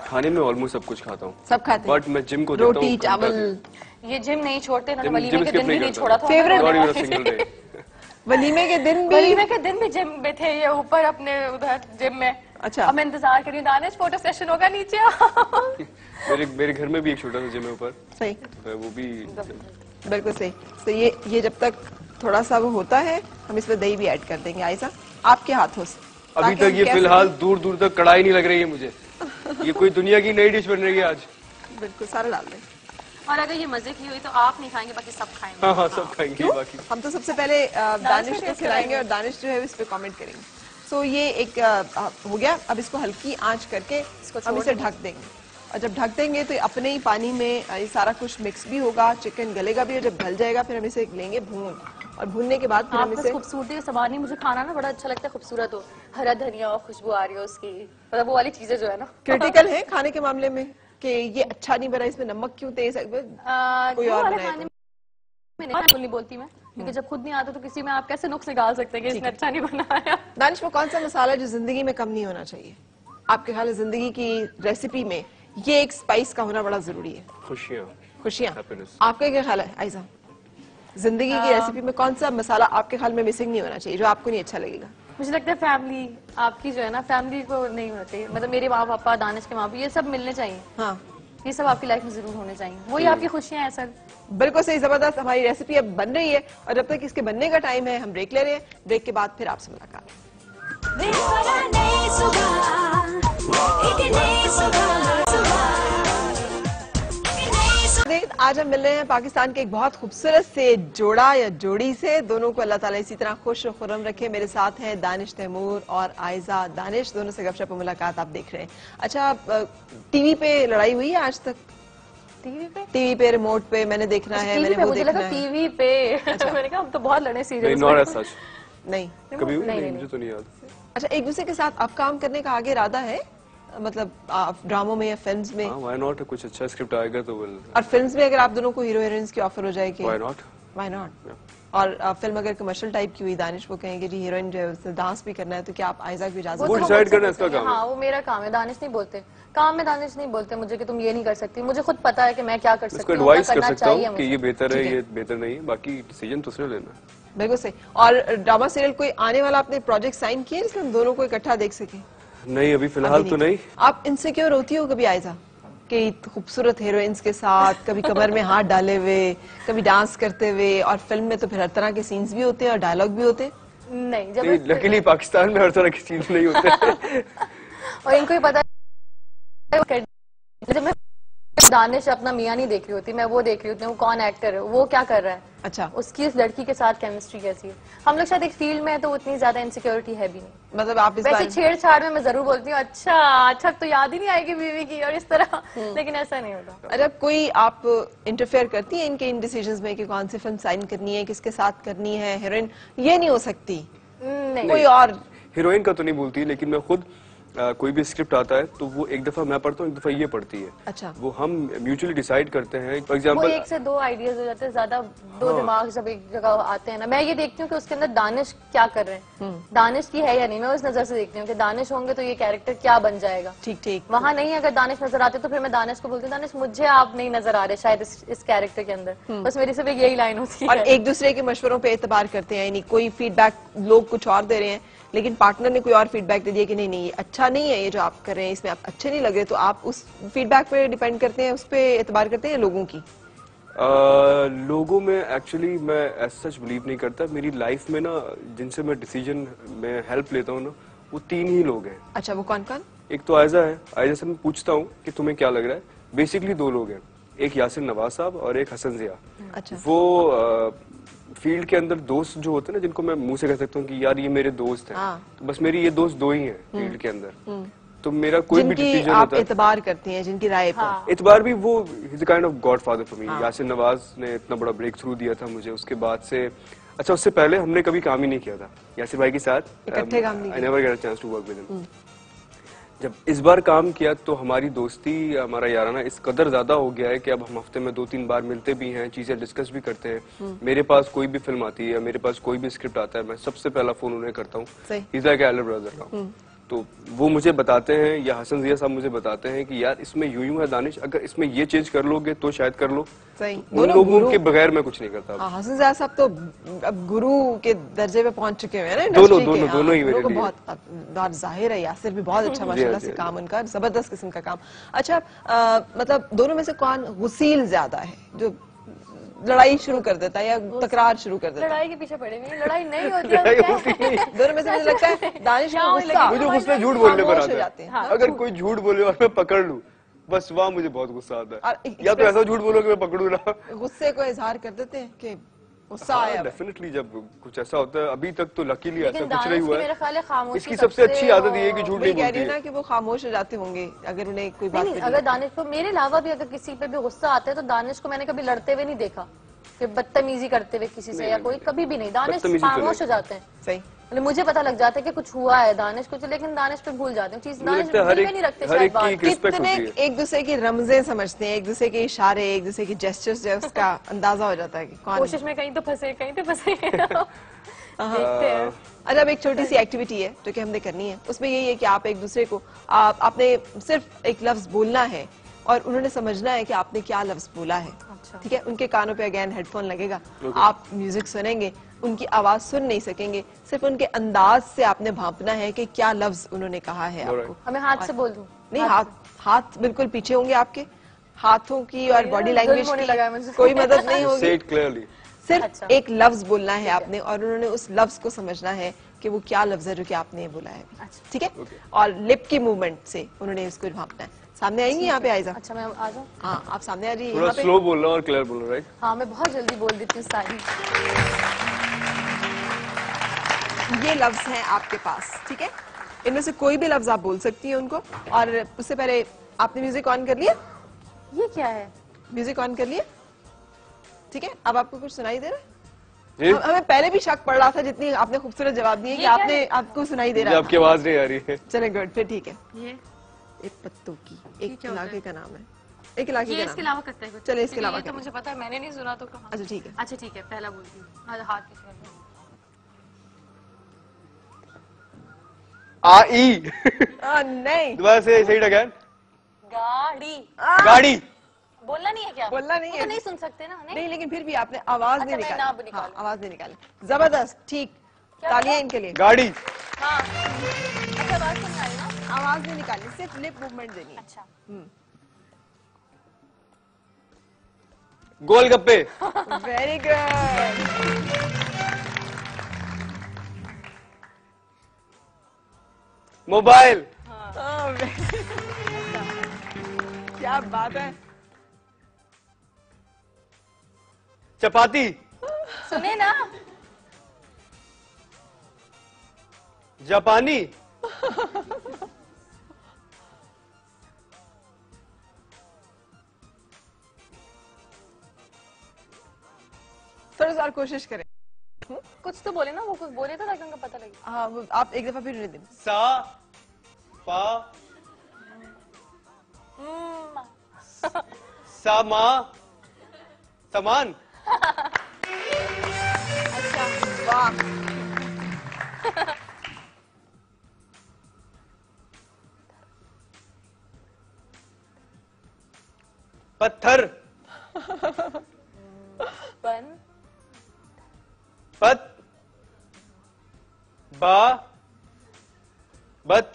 खाने में ऑलमोस्ट सब कुछ खाता हूँ। सब खाते हैं? बट मैं जिम को रोटी चावल। ये जिम नहीं छोड़ते वलीमे के दिन भी नहीं छोड़ा था day. वलीमे के दिन भी वलीमे के दिन भी जिम में थे ये ऊपर अपने उधर जिम में। अच्छा। अब मैं इंतज़ार कर रही हूँ दानिश फ़ोटो सेशन होगा नीचे। मेरे मेरे घर में भी एक छोटा सा जिम है ऊपर। सही। मैं वो भी बिल्कुल सही। तो ये ये जब तक थोड़ा सा वो होता है हम इसमें दही भी ऐड कर देंगे। आयसा आपके हाथों से। अभी तक ये फ़िलहाल दूर दूर तक कड़ाई नहीं लग रही है मुझे। ये कोई दुनिया की नई डिश बन रही है आज। बिल्कुल सारा डाल दें। और अगर ये मज़े की हुई तो आप नहीं खाएँगे बाकी सब खाएँगे। हाँ हाँ सब खाएँगे बाकी। हम तो सबसे पहले दानिश को खिलाएँगे और दानिश जो है इस पे कमेंट करेंगे। सो ये एक हो गया। अब इसको हल्की आँच करके इसको हम इसे ढक देंगे। और जब ढक देंगे तो अपने ही पानी में ये सारा कुछ मिक्स भी होगा चिकन गलेगा भी और जब गल जाएगा फिर हम इसे लेंगे भून। और भूनने के बाद फिर हम इसे खूबसूरती नहीं मुझे खाना ना बड़ा अच्छा लगता है खूबसूरत हो। हरा धनिया और खुशबू आ रही है उसकी। मतलब वो वाली चीज़ें जो है ना। क्रिटिकल है खाने के मामले में कि ये अच्छा नहीं बना इसमें नमक क्यों तेज है? कोई और बनाए नहीं बोलती मैं क्योंकि जब खुद नहीं आता तो किसी में आप कैसे नुक्स निकाल सकते हैं कि इसने अच्छा नहीं बनाया? दानिश वो कौन सा मसाला जो ज़िंदगी में कम नहीं होना चाहिए? आपके ख्याल ज़िंदगी की रेसिपी में ये एक स्पाइस का होना बड़ा ज़रूरी है। खुशियाँ। खुशियाँ। Happiness. आपका क्या ख्याल है आयजा ज़िंदगी की रेसिपी में कौन सा मसाला आपके ख्याल में मिसिंग नहीं होना चाहिए जो आपको नहीं अच्छा लगेगा? मुझे लगता है फैमिली आपकी जो है ना फैमिली को नहीं होना चाहिए मतलब मेरे माँ पापा दानिश के माँ बाप ये सब मिलने चाहिए। हाँ। ये सब आपकी लाइफ में ज़रूर होने चाहिए। वही आपकी खुशियाँ हैं सर। बिल्कुल सही ज़बरदस्त। हमारी रेसिपी अब बन रही है और जब तक इसके बनने का टाइम है हम ब्रेक ले रहे हैं। ब्रेक के बाद फिर आपसे मुलाकात। आज हम मिल रहे हैं पाकिस्तान के एक बहुत खूबसूरत से जोड़ा या जोड़ी से। दोनों को अल्लाह ताला इसी तरह खुश और खुरम रखे। मेरे साथ हैं दानिश तैमूर और आयजा दानिश। दोनों से गपशप मुलाकात आप देख रहे हैं। अच्छा टीवी पे लड़ाई हुई है आज तक? टीवी पे? टीवी पे रिमोट पे मैंने देखना है टीवी मैंने पे वो मुझे देखना लगा टीवी पे। मैंने कहा हम तो बहुत लड़े नहीं नॉट सच नहीं। कभी नहीं, नहीं, नहीं, मुझे तो नहीं याद। अच्छा एक दूसरे के साथ अब काम करने का आगे इरादा है? मतलब आप ड्रामों में या फिल्म्स में? हाँ व्हाई नॉट कुछ अच्छा स्क्रिप्ट आएगा तो विल और फिल्म्स में अगर आप दोनों को हीरो हीरोइंस की ऑफ़र हो जाएगी व्हाई नॉट व्हाई नॉट और फ़िल्म अगर कमर्शियल टाइप की हुई दानिश वो कहेंगे जी हीरोइन जो है डांस भी करना है तो क्या आप आयजा की इजाज़त वो मुझसे करना इसका काम है। हाँ वो मेरा काम है दानिश नहीं बोलते। काम में दानिश नहीं बोलते मुझे कि तुम ये नहीं कर सकती। मुझे खुद पता है कि मैं क्या कर सकती हूँ एडवाइस कर करना सकता चाहिए हूँ कि ये बेहतर है ये बेहतर नहीं है बाकी डिसीज़न तो उसने लेना बिल्कुल सही। और ड्रामा सीरियल कोई आने वाला आपने प्रोजेक्ट साइन किया है जिसमें हम दोनों को इकट्ठा देख सके? नहीं अभी फ़िलहाल तो नहीं। आप इनसिक्योर होती हो कभी आयजा? कि खूबसूरत हीरोइंस के साथ कभी कमर में हाथ डाले हुए कभी डांस करते हुए और फ़िल्म में तो फिर हर तरह के सीन्स भी होते हैं और डायलॉग भी होते नहीं जब नहीं लकीली पाकिस्तान में हर तरह के सीन्स नहीं होते। और इनको ही पता है जब मैं दानिश अपना मियाँ नहीं देख रही होती मैं वो देख रही होती हूँ कौन एक्टर है वो क्या कर रहा है? अच्छा। उसकी उस लड़की के साथ केमिस्ट्री कैसी है? हम लोग शायद एक फ़ील्ड में है तो उतनी ज़्यादा इनसिक्योरिटी है भी नहीं। मतलब आप इस वैसे छेड़छाड़ में मैं ज़रूर बोलती हूँ अच्छा अच्छा तो याद ही नहीं आएगी बीवी की और इस तरह हम्म। लेकिन ऐसा नहीं होता। अरे अब कोई आप इंटरफेयर करती है इनके इन डिसीज़न में कि कौन सी फ़िल्म साइन करनी है किसके साथ करनी है हीरोइन ये नहीं हो सकती। नहीं। कोई और हीरोइन का तो नहीं बोलती लेकिन मैं खुद आ, कोई भी स्क्रिप्ट आता है तो वो एक दफ़ा मैं पढ़ता हूँ एक दफ़ा ये पढ़ती है। अच्छा। वो हम म्यूचुअली डिसाइड करते हैं। फॉर वो एक से दो आइडियाज़ हो जाते हैं ज़्यादा दो हाँ। दिमाग जब एक जगह आते हैं ना। मैं ये देखती हूँ कि उसके अंदर दानिश क्या कर रहे हैं। हम्म। दानिश की है या नहीं मैं उस नज़र से देखती हूँ कि दानिश होंगे तो ये कैरेक्टर क्या बन जाएगा। ठीक ठीक। वहाँ नहीं अगर दानिश नज़र आते तो फिर मैं दानिश को बोलती हूँ दानिश मुझे आप नहीं नज़र आ रहे शायद इस, इस कैरेक्टर के अंदर। बस मेरी सिर्फ़ एक यही लाइन होती हम्म। और है। एक दूसरे के मशवरों पे एतबार करते हैं यानी कोई फीडबैक लोग कुछ और दे रहे हैं लेकिन पार्टनर ने कोई और फीडबैक दे दिया कि नहीं नहीं ये अच्छा नहीं है ये जो आप कर रहे हैं इसमें आप अच्छे नहीं लग रहे तो आप उस फीडबैक पे डिपेंड करते हैं उस पे एतबार करते हैं लोगों की? लोगों में एक्चुअली मैं एज सच बिलीव नहीं करता। मेरी लाइफ में ना जिनसे मैं डिसीज़न में हेल्प लेता हूँ ना वो तीन ही लोग हैं। अच्छा वो कौन कौन? एक तो आयजा है। आयजा से मैं पूछता हूँ कि तुम्हें क्या लग रहा है। बेसिकली दो लोग हैं। एक यासिर नवाज़ साहब और एक हसन जिया। अच्छा। वो फ़ील्ड के अंदर दोस्त जो होते हैं ना जिनको मैं मुँह से कह सकता हूँ कि यार ये मेरे दोस्त हैं। हाँ। तो बस मेरी ये दोस्त दो ही हैं फ़ील्ड के अंदर। तो मेरा कोई भी डिसीज़न होता है। एतबार करती हैं जिनकी राय पर। हाँ। इतबार भी वो is kind of godfather for me Yasir Nawaz ने इतना बड़ा ब्रेक थ्रू दिया था मुझे उसके बाद से अच्छा उससे पहले हमने कभी काम ही नहीं किया था यासिर भाई के साथ। I never get a chance to work with him जब इस बार काम किया तो हमारी दोस्ती हमारा याराना इस कदर ज़्यादा हो गया है कि अब हम हफ़्ते में दो तीन बार मिलते भी हैं चीज़ें डिस्कस भी करते हैं। मेरे पास कोई भी फ़िल्म आती है मेरे पास कोई भी स्क्रिप्ट आता है मैं सबसे पहला फ़ोन उन्हें करता हूँ। ब्रदर तो वो मुझे बताते हैं या हसन जिया साहब मुझे बताते हैं कि यार इसमें यूँ यूँ है दानिश अगर इसमें ये चेंज कर लोगे तो शायद कर लो। सही। उन लोगों के बगैर मैं कुछ नहीं करता। हाँ, हसन ज़िया साहब तो अब गुरु के दर्जे पे पहुँच चुके हैं ना दोनों- दोनों- हाँ, दोनों ही मेरे बहुत अब- ज़ाहिर है यासिर भी बहुत अच्छा माशाल्लाह से काम उनका ज़बरदस्त किस्म का काम। अच्छा मतलब दोनों में से कौन गुसील ज़्यादा है जो लड़ाई शुरू कर देता है या तकरार शुरू कर देता है। लड़ाई के पीछे पड़े हुए लड़ाई नहीं होती लड़ाई होती नहीं। दोनों में से मुझे लगता है दानिश को गुस्सा मुझे गुस्सा झूठ बोलने पर आता जाते है। अगर कोई झूठ बोले और मैं पकड़ लू बस वहाँ मुझे बहुत गुस्सा आता है। या तो ऐसा झूठ बोलो कि मैं पकड़ू ना। गुस्से को इजहार कर देते हैं कि हाँ। डेफिनेटली जब कुछ ऐसा होता है अभी तक तो लकीली ऐसा कुछ नहीं हुआ है। इसकी सबसे अच्छी आदत ये है कि झूठ नहीं कह बोलती रही ना है कि वो खामोश हो जाते होंगे अगर उन्हें कोई बात नहीं नहीं अगर दानिश को मेरे अलावा भी अगर किसी पे भी गुस्सा आता है तो दानिश को मैंने कभी लड़ते हुए नहीं देखा कि बदतमीजी करते हुए किसी से या कोई कभी भी नहीं। दानिश तो खामोश हो जाते हैं। सही। मुझे पता लग जाता है कि कुछ हुआ है दानिश कुछ लेकिन दानिश पे भूल जाते हैं। चीज़ दानिश हर दिल में एक- नहीं रखते हर शायद एक बात। एक कितने एक दूसरे की रमजे समझते हैं एक दूसरे के इशारे एक दूसरे के जेस्टर्स जो उसका अंदाज़ा हो जाता है कि कौन कोशिश में कहीं तो फंसे कहीं तो फंसे। अच्छा अब एक छोटी सी एक्टिविटी है जो कि हमने करनी है। उसमें यही है कि आप एक दूसरे को आप आपने सिर्फ़ एक लफ्ज बोलना है और उन्होंने समझना है कि आपने क्या लफ्ज बोला है। अच्छा। ठीक है? उनके कानों पे अगेन हेडफोन लगेगा। आप म्यूज़िक सुनेंगे उनकी आवाज़ सुन नहीं सकेंगे सिर्फ़ उनके अंदाज से आपने भापना है कि क्या लफ्ज उन्होंने कहा है आपको। हमें हाथ से बोल दू? नहीं हाथ हाथ बिल्कुल पीछे होंगे आपके। हाथों की और बॉडी लैंग्वेज होने लगा की कोई मदद नहीं होगी। सिर्फ़ अच्छा। एक लफ्ज बोलना है आपने और उन्होंने उस लफ्ज को समझना है कि वो क्या लफ्ज है जो कि आपने बोला है। अच्छा। ठीक है? और लिप की मूवमेंट से उन्होंने इसको भांपना है। सामने आएँगी यहाँ पे आयजा अच्छा मैं आ जाऊँ हाँ आप सामने आ जाइए थोड़ा यहाँ पे। स्लो बोलना और क्लियर बोलना राइट हाँ मैं बहुत जल्दी बोल देती हूँ सारी। ये लफ्ज हैं आपके पास ठीक है? इनमें से कोई भी लफ्ज आप बोल सकती हैं उनको। और उससे पहले आपने म्यूज़िक ऑन कर लिया? ये क्या है? म्यूज़िक ऑन कर लिया? ठीक है अब आपको कुछ सुनाई दे रहा है? हम- हमें पहले भी शक पड़ रहा था जितनी आपने खूबसूरत जवाब दिए कि आपने आपको सुनाई दे रहा आपकी आवाज़ नहीं आ रही है। चले गुड फिर ठीक है। ये एक पत्तों की एक इलाके का नाम है। एक इलाके का इसके अलावा करता है चलिए, इसके अलावा तो मुझे पता है मैंने नहीं सुना तो कहा। अच्छा ठीक है। अच्छा ठीक है पहला बोलती हूँ। हाँ, हाथ पीछे कर दो। आ नहीं। दोबारा से सही अगेन गाड़ी। गाड़ी। बोलना नहीं है क्या? बोलना नहीं है। तो नहीं सुन सकते ना नहीं नहीं लेकिन फिर भी आपने आवाज़ अच्छा, नहीं निकाली। हाँ, आवाज़ नहीं निकाली। ज़बरदस्त ठीक। तालियाँ इनके लिए। गाड़ी। हाँ। अच्छा बात आई आवाज़ नहीं निकालनी सिर्फ़ लिप मूवमेंट देनी है। अच्छा। गोलगप्पे। Very good mobile. क्या बात है। चपाती। सुने ना। जापानी। थोड़ा सा और कोशिश करें। कुछ तो बोले ना वो कुछ बोले तो ताकि उनको पता लगे। हाँ वो आप एक दफ़ा फिर रिदम सा पा हम्म, सामा सामान। अच्छा। वाह। पत्थर। बन। पत बा बत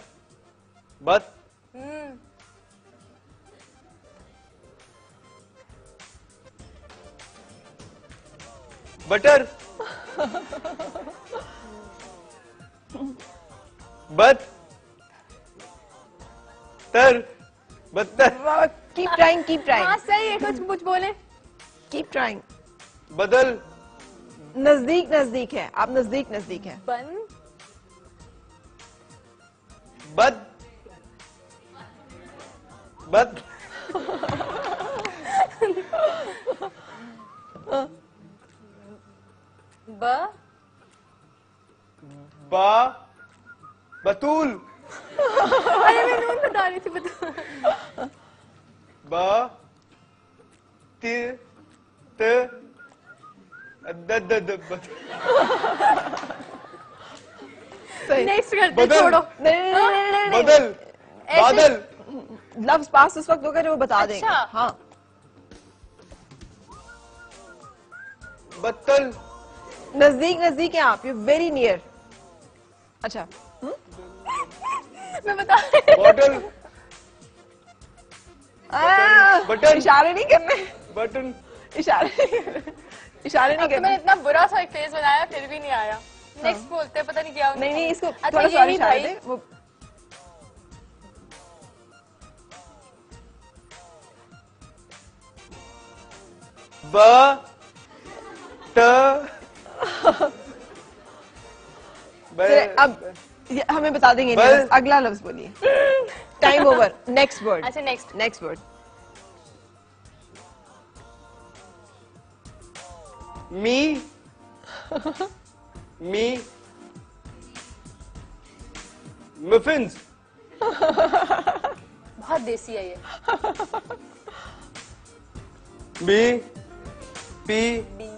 बत। बटर। बत। तर। बत्तर। कीप ट्राइंग कीप हाँ सही है कुछ कुछ बोले। कीप ट्राइंग बदल। नज़दीक नज़दीक है। आप नज़दीक नज़दीक है। बन। बद। बद। ब। बा। बतूल। अरे मैं नून बता रही थी बता। बा। ति। त। नेक्स्ट करते बदल। छोड़ो। नहीं नहीं नहीं, नहीं, नहीं, नहीं। बदल ऐसे- बादल लफ्ज पास उस वक्त होगा जब वो बता देंगे। अच्छा। हाँ। बत्तल। नज़दीक नज़दीक है आप। यू वेरी नियर अच्छा। मैं बता रही हूँ। Bottle button. इशारे नहीं करने। बटन इशारे नहीं करने। इशारे नहीं तो मैंने इतना बुरा सा एक फेस बनाया फिर भी नहीं आया। नेक्स्ट बोलते हैं पता नहीं क्या नहीं नहीं इसको अच्छा, थोड़ा सा इशारे दे वो ब ट। अब हमें बता देंगे अगला लफ्ज बोलिए। टाइम ओवर नेक्स्ट वर्ड अच्छा नेक्स्ट नेक्स्ट वर्ड मी मी मफिन्स बहुत देसी है ये। B P B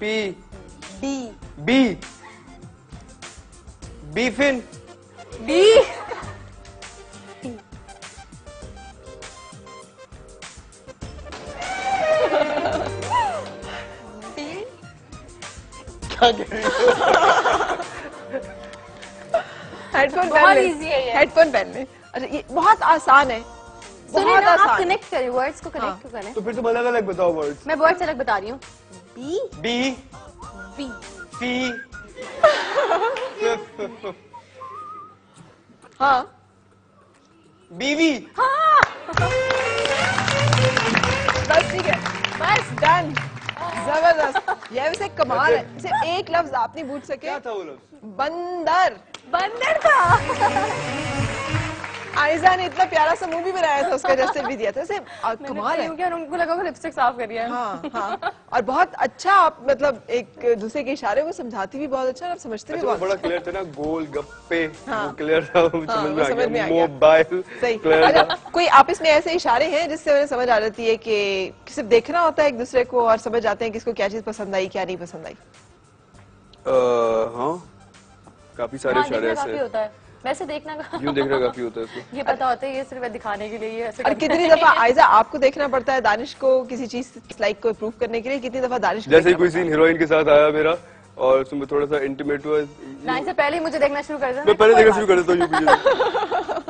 P B B बीफिन B headphone पहन ले। है। हेडफोन पहन ले। अच्छा ये बहुत आसान है। सुनिए बहुत ना आप कनेक्ट करें वर्ड्स को हाँ। कनेक्ट क्यों करें? तो फिर तुम अलग अलग बताओ वर्ड्स मैं वर्ड्स अलग बता रही हूँ। बी बी बी सी हाँ। बीवी बस ठीक है। बस डन ज़बरदस्त। यह उसे कमाल है। सिर्फ़ एक लफ्ज आप नहीं पूछ सके। क्या था वो लफ्ज? बंदर। बंदर था। आयजा ने इतना प्यारा सा मुँह भी बनाया था उसका जस्टिस भी दिया था। आ, कमाल है। क्योंकि उनको लगा कि लिपस्टिक साफ़ करिए। हाँ हाँ। और बहुत अच्छा आप मतलब एक दूसरे के इशारे को समझाती भी बहुत अच्छा और आप समझते भी अच्छा बहुत बड़ा क्लियर था ना गोल गप्पे हाँ। वो क्लियर था हाँ, समझ में आ गया। मोबाइल सही। क्लियर था। अच्छा कोई आपस में ऐसे इशारे हैं जिससे उन्हें समझ आ जाती है कि सिर्फ़ देखना होता है एक दूसरे को और समझ जाते हैं किसको क्या चीज़ पसंद आई क्या नहीं पसंद आई? अ, हाँ। काफ़ी सारे हाँ, इशारे ऐसे। काफ़ी होता है। वैसे देखना का यूँ देखना काफ़ी होता है इसको। ये पता होता है ये सिर्फ़ दिखाने के लिए ये ऐसे और कितनी दफ़ा आयजा आपको देखना पड़ता है दानिश को किसी चीज़ लाइक को प्रूव करने के लिए कितनी दफ़ा दानिश जैसे ही कोई सीन हीरोइन के साथ आया मेरा और उसमें थोड़ा सा इंटीमेट हुआ लाइन से पहले ही मुझे देखना शुरू कर देना मैं पहले देखना शुरू कर देता हूँ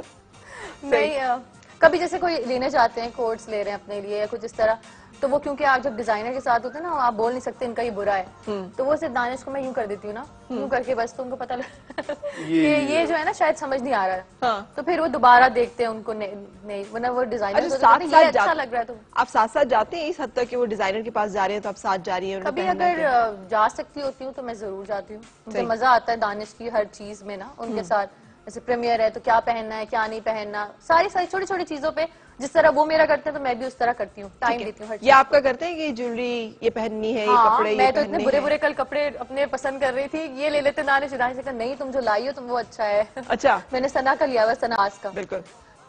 नहीं। कभी जैसे कोई लेने जाते हैं कोर्स ले रहे हैं अपने लिए या कुछ इस तरह तो वो क्योंकि आप जब डिज़ाइनर के साथ होते हैं ना आप बोल नहीं सकते इनका ये बुरा है। हम्म। तो वो सिर्फ़ दानिश को मैं यूँ कर देती हूँ ना। यूँ करके बस तो उनको पता लग कि ये- ये जो है ना शायद समझ नहीं आ रहा है। हाँ। तो फिर वो दोबारा देखते हैं उनको नहीं नहीं वरना वो डिज़ाइनर अच्छा तो साथ साथ अच्छा लग रहा है तो। आप साथ साथ जाते हैं इस हद तक कि वो डिज़ाइनर के पास जा रहे हैं तो आप साथ जा रही है कभी अगर जा सकती होती हूँ तो मैं ज़रूर जाती हूँ। मुझे मज़ा आता है दानिश की हर चीज़ में ना हम्म। उनके साथ। जैसे प्रीमियर है तो क्या पहनना है क्या नहीं पहनना। सारी सारी छोटी छोटी चीज़ों पे जिस तरह वो मेरा करते हैं तो मैं भी उस तरह करती हूँ। टाइम देती हूँ ये आपका करते हैं कि ज्वेलरी ये पहननी है ये हाँ, कपड़े ये तो इतने बुरे बुरे कल कपड़े अपने पसंद कर रही थी ये ले लेते दानिश दानिश ने कहा नहीं तुम जो लाई हो तुम वो अच्छा है। अच्छा। मैंने सना का लिया हुआ सनाज का। बिल्कुल।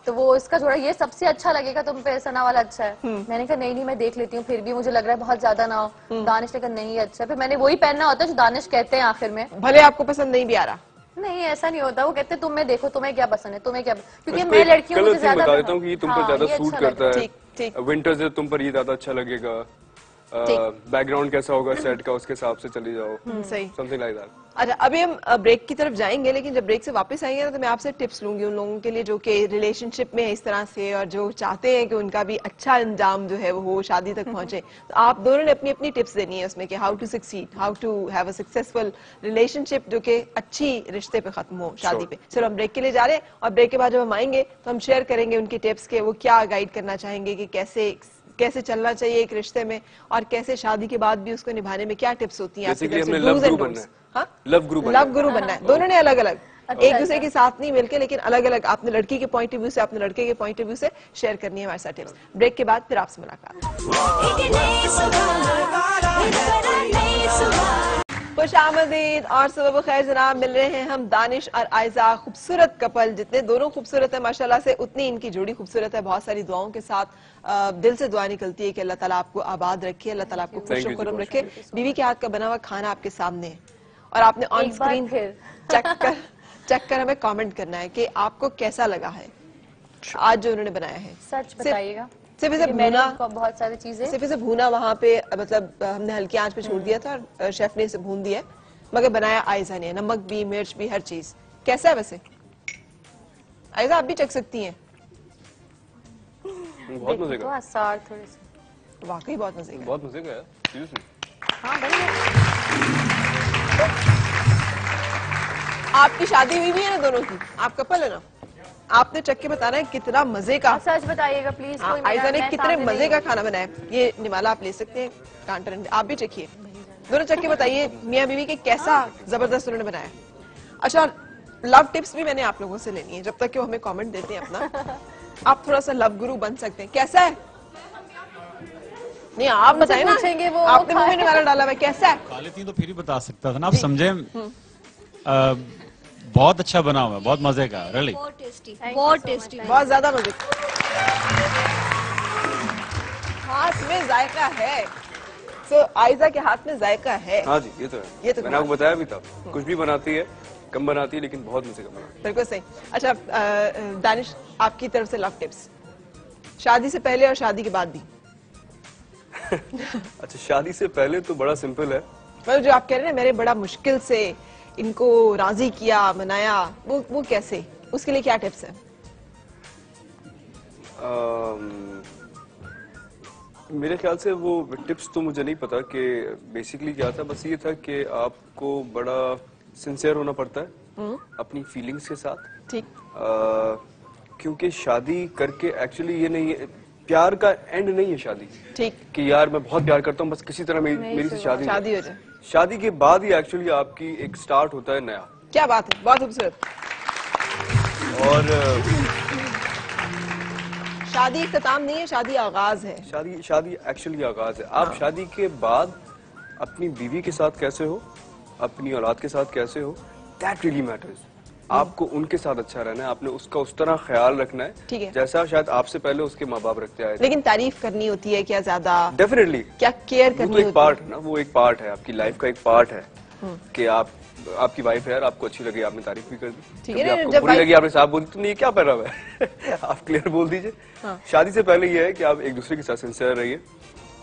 तो वो इसका जोड़ा ये सबसे अच्छा लगेगा तुम पे सना वाला अच्छा है। हम्म। मैंने कहा नहीं नहीं मैं देख लेती हूँ फिर भी मुझे लग रहा है बहुत ज़्यादा ना हो। दानिश ने कहा नहीं अच्छा फिर मैंने वही पहनना होता है जो दानिश कहते हैं आखिर में। भले आपको पसंद नहीं भी आ रहा। नहीं ऐसा नहीं होता। वो कहते तुम तुम्हें देखो तुम्हें क्या पसंद है? तुम्हें क्या क्योंकि मैं लड़की हूँ मुझे ज़्यादा बता देता हूँ कि तुम पर हाँ, ज़्यादा सूट अच्छा करता लगता ठीक, ठीक। है विंटर्स तुम पर ये ज़्यादा अच्छा लगेगा। बैकग्राउंड कैसा होगा सेट का उसके हिसाब से चली जाओ। सही। समथिंग लाइक दैट अच्छा अभी हम ब्रेक की तरफ़ जाएँगे लेकिन जब ब्रेक से वापस आएँगे ना तो मैं आपसे टिप्स लूँगी उन लोगों के लिए जो कि रिलेशनशिप में इस तरह से और जो चाहते हैं कि उनका भी अच्छा अंजाम जो है वो हो शादी तक पहुँचे। तो आप दोनों ने अपनी अपनी टिप्स देनी है उसमें कि how to succeed how to have a successful relationship जो कि अच्छी रिश्ते पे खत्म हो शादी पे। चलो हम ब्रेक के लिए जा रहे हैं और ब्रेक के बाद जब हम आएँगे तो हम शेयर करेंगे उनकी टिप्स के वो क्या गाइड करना चाहेंगे कि कैसे कैसे चलना चाहिए एक रिश्ते में और कैसे शादी के बाद भी उसको निभाने में क्या टिप्स होती हैं? लव गुरु बनना है। हाँ? लव गुरु बनना है। गुरु बनना है। दोनों ने अलग अलग अच्छा, एक दूसरे के साथ नहीं मिलके लेकिन अलग अलग आपने लड़की के पॉइंट ऑफ़ व्यू से अपने लड़के के पॉइंट ऑफ़ व्यू से शेयर करनी है हमारे साथ टिप्स ब्रेक के बाद फिर आपसे मुलाकात। खुश आमदीद और सुबह खैर जनाब मिल रहे हैं हम दानिश और आयजा। खूबसूरत कपल जितने दोनों खूबसूरत है माशाल्लाह से उतनी इनकी जोड़ी खूबसूरत है। बहुत सारी दुआओं के साथ दिल से दुआ निकलती है कि अल्लाह ताला आपको आबाद रखे अल्लाह ताला आपको खुश खुरम रखे। बीवी के हाथ का बना हुआ खाना आपके सामने है। और आपने ऑन स्क्रीन फिर। चेक कर चेक कर हमें कॉमेंट करना है कि आपको कैसा लगा है? आज जो उन्होंने बनाया है। सच बताइएगा। सिर्फ़ इसे भूना बहुत सारी चीज़ें सिर्फ़ इसे भूना वहाँ पे मतलब हमने हल्की आँच पे छोड़ दिया था और शेफ ने इसे भून दिया है। मगर बनाया आयजा ने नमक भी मिर्च भी हर चीज़। कैसा है वैसे? आयजा आप भी चख सकती हैं। बहुत मज़े का। आसार थोड़े से। वाकई बहुत मज़े का। बहुत मज़े का है। सीरियसली हाँ बढ़िया। आपकी शादी हुई भी है ना दोनों की? आप कपल है ना? आपने चख के बताना है कितना मज़े का। आप सच बताइएगा प्लीज़ हाँ, आयजा ने कितने मज़े का खाना बनाया। ये निवाला आप ले सकते हैं कांटर आप भी चखिए। दोनों चख के बताइए मियाँ बीवी के कैसा ज़बरदस्त उन्होंने बनाया। अच्छा लव टिप्स भी मैंने आप लोगों से लेनी है जब तक कि वो हमें कमेंट देते हैं अपना। आप थोड़ा सा लव गुरु बन सकते हैं। कैसा है? नहीं आप बताए ना। वो। आपने मुँह में। निवाला डाला हुआ है कैसा है? खा लेती तो फिर ही बता सकता था ना आप समझे? अ, बहुत अच्छा बना हुआ है बहुत मज़े का रियली बहुत टेस्टी बहुत टेस्टी बहुत ज़्यादा मज़े। हाथ में जायका है। सो आयजा के हाथ में जायका है। हाँ जी ये तो है। ये तो मैंने आपको बताया भी था। कुछ भी बनाती है कम बनाती है लेकिन बहुत मज़े का बनाती है। बिल्कुल सही। अच्छा दानिश आपकी तरफ़ से लव टिप्स शादी से पहले और शादी के बाद भी। अच्छा शादी से पहले तो बड़ा सिंपल है। मतलब जो आप कह रहे हैं ना मैंने बड़ा मुश्किल से इनको राज़ी किया मनाया वो वो कैसे? उसके लिए क्या टिप्स हैं? मेरे ख्याल से वो टिप्स तो मुझे नहीं पता कि बेसिकली क्या था बस ये था कि आपको बड़ा सिंसियर होना पड़ता है अपनी फीलिंग्स के साथ। ठीक। क्योंकि शादी करके एक्चुअली ये नहीं है प्यार का एंड नहीं है शादी। ठीक। कि यार मैं बहुत प्यार करता हूँ बस किसी तरह मेरी, मेरी से शादी शादी हो जाए। शादी के बाद ही एक्चुअली आपकी एक स्टार्ट होता है नया। क्या बात है? बहुत खूबसूरत। और शादी इख्ताम नहीं है शादी आगाज़ है। शादी शादी एक्चुअली आगाज़ है। आप शादी के बाद अपनी बीवी के साथ कैसे हो? अपनी औलाद के साथ कैसे हो? दैट रियली मैटर्स आपको उनके साथ अच्छा रहना है आपने उसका उस तरह ख्याल रखना है ठीक है। जैसा शायद आपसे पहले उसके माँ बाप रखते आए लेकिन तारीफ़ करनी होती है क्या ज़्यादा? डेफिनेटली क्या केयर वो करनी तो एक पार्ट है? ना वो एक पार्ट है आपकी लाइफ का एक पार्ट है कि आप आपकी वाइफ है यार आपको अच्छी लगी आपने तारीफ़ भी कर दी। ठीक है बुरी लगी आपने साफ़ बोल दी तुमने ये क्या पहना हुआ है? आप क्लियर बोल दीजिए। हाँ। शादी से पहले ये है कि आप एक दूसरे के साथ सिंसियर रहिए।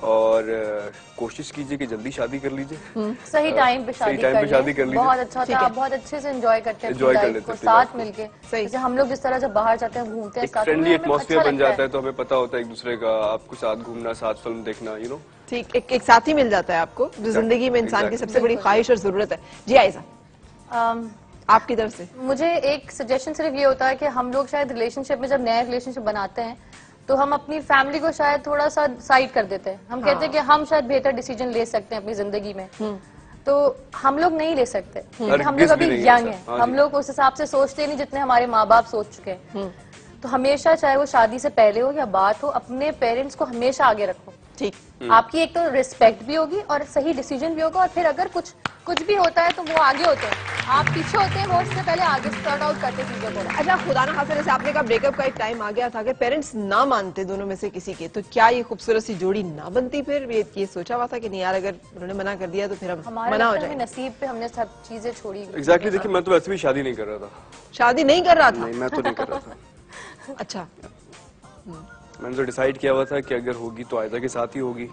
और कोशिश कीजिए कि जल्दी शादी कर लीजिए। सही टाइम पे शादी टाइम पे कर शादी कर लीजिए। बहुत अच्छा था। है। आप बहुत अच्छे से एंजॉय करते हैं Enjoy कर लेते हैं साथ। मिलके। सही। जैसे हम लोग जिस तरह जब बाहर जाते हैं घूमते हैं साथ फ्रेंडली एटमॉस्फेयर अच्छा बन जाता है तो हमें पता होता है एक दूसरे का आपको साथ घूमना साथ फ़िल्म देखना यू नो ठीक एक एक साथी मिल जाता है आपको जो ज़िंदगी में इंसान की सबसे बड़ी ख्वाहिश और ज़रूरत है। जी आयजा आपकी तरफ़ से। मुझे एक सजेशन सिर्फ़ ये होता है कि हम लोग शायद रिलेशनशिप में जब नया रिलेशनशिप बनाते हैं तो हम अपनी फैमिली को शायद थोड़ा सा साइड कर देते हैं। हम हाँ। कहते हैं कि हम शायद बेहतर डिसीज़न ले सकते हैं अपनी ज़िंदगी में। तो हम लोग नहीं ले सकते। क्योंकि हम लोग अभी यंग है हैं। हाँ हम लोग उस हिसाब से सोचते नहीं जितने हमारे माँ बाप सोच चुके हैं। तो हमेशा चाहे वो शादी से पहले हो या बात हो अपने पेरेंट्स को हमेशा आगे रखो। ठीक। आपकी एक तो रिस्पेक्ट भी होगी और सही डिसीज़न भी होगा और फिर अगर कुछ कुछ भी होता है तो वो आगे होते हैं। आप पीछे होते हैं वो उससे पहले आगे सॉर्ट आउट करते चीज़ों को। अच्छा खुदा ना खासा जैसे आपने कहा ब्रेकअप का एक टाइम आ गया था अगर पेरेंट्स ना मानते दोनों में से किसी के तो क्या ये खूबसूरत सी जोड़ी ना बनती फिर? ये, ये सोचा हुआ था कि नहीं यार अगर उन्होंने मना कर दिया तो फिर हम मना हो जाए नसीब पे हमने सब चीज़ें छोड़ी। एग्जैक्टली देखिए मैं तो वैसे भी शादी नहीं कर रहा था। शादी नहीं कर रहा था? मैं तो नहीं कर रहा था। अच्छा। मैंने तो डिसाइड किया हुआ था कि अगर होगी तो आयजा के साथ ही होगी।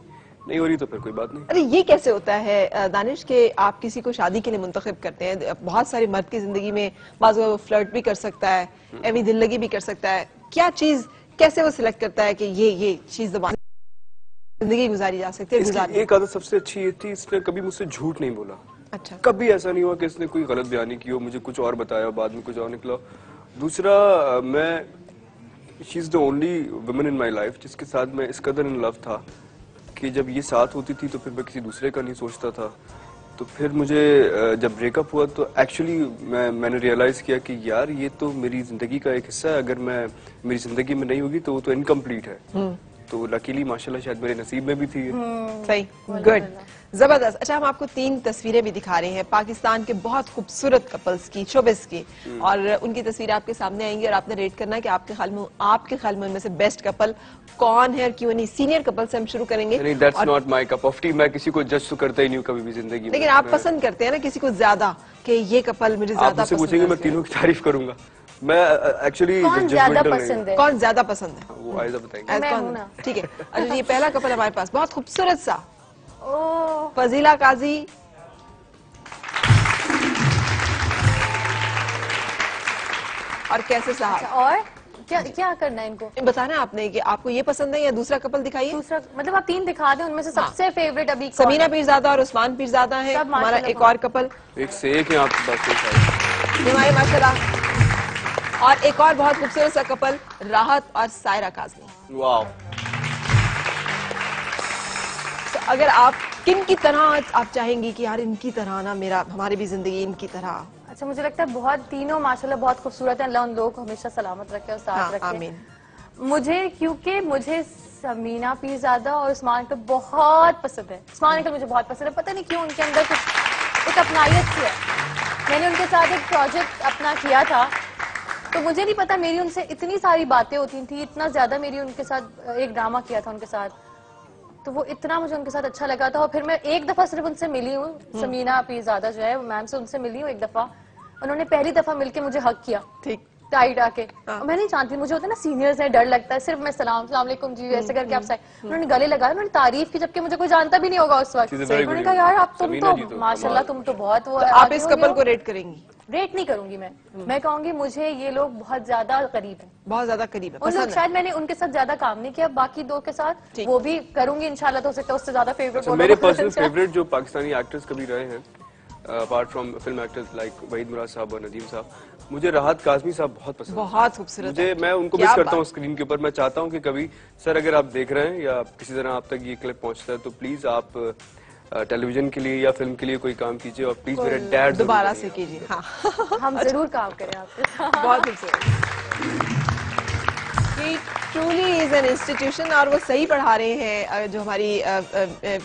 नहीं हो रही तो फिर कोई बात नहीं। अरे ये कैसे होता है दानिश के आप किसी को शादी के लिए मुंतखब करते हैं? बहुत सारे मर्द की ज़िंदगी में बाज फ्लर्ट भी कर सकता है एवी दिल लगी भी कर सकता है। क्या चीज़ कैसे वो सिलेक्ट करता है कि ये ये चीज़ जबान ज़िंदगी गुजारी जा सकती है एक आदत सबसे अच्छी ये थी इसने कभी मुझसे झूठ नहीं बोला। अच्छा। कभी ऐसा नहीं हुआ कि इसने कोई गलत बयानी की हो मुझे कुछ और बताया बाद में कुछ और निकला। दूसरा मैं she is the only woman in my life जिसके साथ मैं इस कदर इन लव था कि जब ये साथ होती थी तो फिर मैं किसी दूसरे का नहीं सोचता था। तो फिर मुझे जब ब्रेकअप हुआ तो एक्चुअली मैं मैंने रियलाइज़ किया कि यार ये तो मेरी ज़िंदगी का एक हिस्सा है। अगर मैं मेरी ज़िंदगी में नहीं होगी तो वो तो इनकम्प्लीट है। तो लकीली माशाल्लाह शायद मेरे नसीब में भी थी सही। गुड ज़बरदस्त। अच्छा हम आपको तीन तस्वीरें भी दिखा रहे हैं। पाकिस्तान के बहुत खूबसूरत कपल्स की शोबिस की। और उनकी तस्वीरें आपके सामने आएँगी और आपने रेट करना है कि आपके ख्याल में आपके ख्याल में उनमें से बेस्ट कपल कौन है और क्यों नहीं। सीनियर कपल से हम शुरू करेंगे। और- not my cup of tea मैं किसी को जज तो करता ही नहीं कभी भी ज़िंदगी लेकिन आप पसंद करते हैं ना किसी को ज़्यादा कि ये कपल मुझे ज़्यादा पूछेंगे मैं तीनों की तारीफ़ करूँगा। मैं एक्चुअली कौन ज़्यादा पसंद है। कौन ज़्यादा पसंद है? वो आयजा बताएँगे। हूँ। ठीक है। अच्छा ये पहला कपल हमारे पास बहुत खूबसूरत सा। फजीला काजी। और कैसे साहब अच्छा, और क्या क्या करना है इनको? बताना है आपने कि आपको ये पसंद है या दूसरा कपल दिखाइए? दूसरा मतलब आप तीन दिखा दें उनमें से सबसे हाँ। सबसे फेवरेट अभी कौन समीना पीरजादा और उस्मान पीरजादा है हमारा एक और कपल। एक से एक है। आपके पास माशाल्लाह। और एक और बहुत खूबसूरत सा कपल राहत और सायरा काजमी। वाओ तो अगर आप किन की तरह आप चाहेंगी कि यार इनकी तरह ना मेरा हमारी भी ज़िंदगी इनकी तरह। अच्छा मुझे लगता है बहुत तीनों माशाल्लाह बहुत खूबसूरत है। अल्लाह उन लोगों को हमेशा सलामत रखे और साथ हाँ, रखे। आमीन। मुझे क्योंकि मुझे समीना पीरजादा और उस्मान अंकल बहुत पसंद है। उस्मान अंकल मुझे बहुत पसंद है। पता नहीं क्यों उनके अंदर कुछ एक अपनाइत सी है। मैंने उनके साथ एक प्रोजेक्ट अपना किया था। तो मुझे नहीं पता मेरी उनसे इतनी सारी बातें होती थी इतना ज़्यादा मेरी उनके साथ एक ड्रामा किया था उनके साथ। तो वो इतना मुझे उनके साथ अच्छा लगा था और फिर मैं एक दफ़ा सिर्फ़ उनसे मिली हूँ समीना पीरजादा जो है मैम से उनसे मिली हूँ एक दफ़ा। उन्होंने पहली दफ़ा मिलके मुझे हक किया। ठीक। टाइट आके। और मैं नहीं जानती मुझे होता है ना सीनियर्स है डर लगता है सिर्फ़ मैं सलाम सलाम जी ऐसे करके आप साइड। उन्होंने गले लगाया उन्होंने तारीफ़ की जबकि मुझे कोई जानता भी नहीं होगा उस वक्त। उन्होंने कहा यार आप तुम तो तो माशाल्लाह तुम तो बहुत वो तो है, आप इस कपल को रेट करेंगी? रेट नहीं करूँगी मैं। मैं कहूँगी मुझे ये लोग बहुत ज़्यादा करीब है। बहुत ज़्यादा करीब है उन लोग है। शायद मैंने उनके साथ ज़्यादा काम नहीं किया बाकी दो के साथ वो भी करूँगी इंशाल्लाह तो हो सकता है उससे ज़्यादा फेवरेट अच्छा मेरे पर्सनल फेवरेट जो पाकिस्तानी एक्टर्स कभी रहे हैं apart from film actors like Waheed Murad साहब और नदीम साहब मुझे राहत काजमी साहब बहुत पसंद बहुत खूबसूरत मुझे मैं उनको मिस करता हूँ स्क्रीन के ऊपर। मैं चाहता हूँ कि कभी सर अगर आप देख रहे हैं या किसी तरह आप तक ये क्लिप पहुँचता है तो प्लीज़ आप टेलीविज़न के लिए या फ़िल्म के लिए कोई काम कीजिए और प्लीज़ मेरे डैड दोबारा से कीजिए। हाँ। हम ज़रूर काम करें आप बहुत खूबसूरत। ट्रूली इज़ एन इंस्टीट्यूशन और वो सही पढ़ा रहे हैं जो हमारी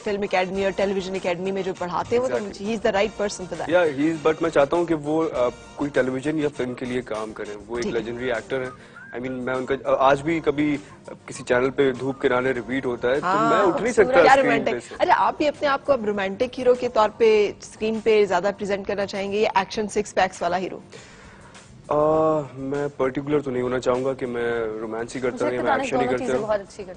फ़िल्म एकेडमी और टेलीविज़न एकेडमी में जो पढ़ाते हैं exactly. वो तो he is the right person for that या ही इज़ बट मैं चाहता हूँ कि वो अ, कोई टेलीविज़न या फ़िल्म के लिए काम करें। वो एक है। लेजेंडरी एक्टर है। आई I मीन mean, मैं उनका आज भी कभी किसी चैनल पे धूप किराने रिपीट होता है तो मैं उठ नहीं सकता रोमांटिक अच्छा आप भी अपने आप को अब रोमांटिक हीरो के तौर पे स्क्रीन पे ज़्यादा प्रेजेंट करना चाहेंगे या एक्शन सिक्स पैक्स वाला हीरो आ, मैं पर्टिकुलर तो नहीं होना चाहूँगा कि मैं रोमांस ही करता हूँ मैं एक्शन ही करता हूँ।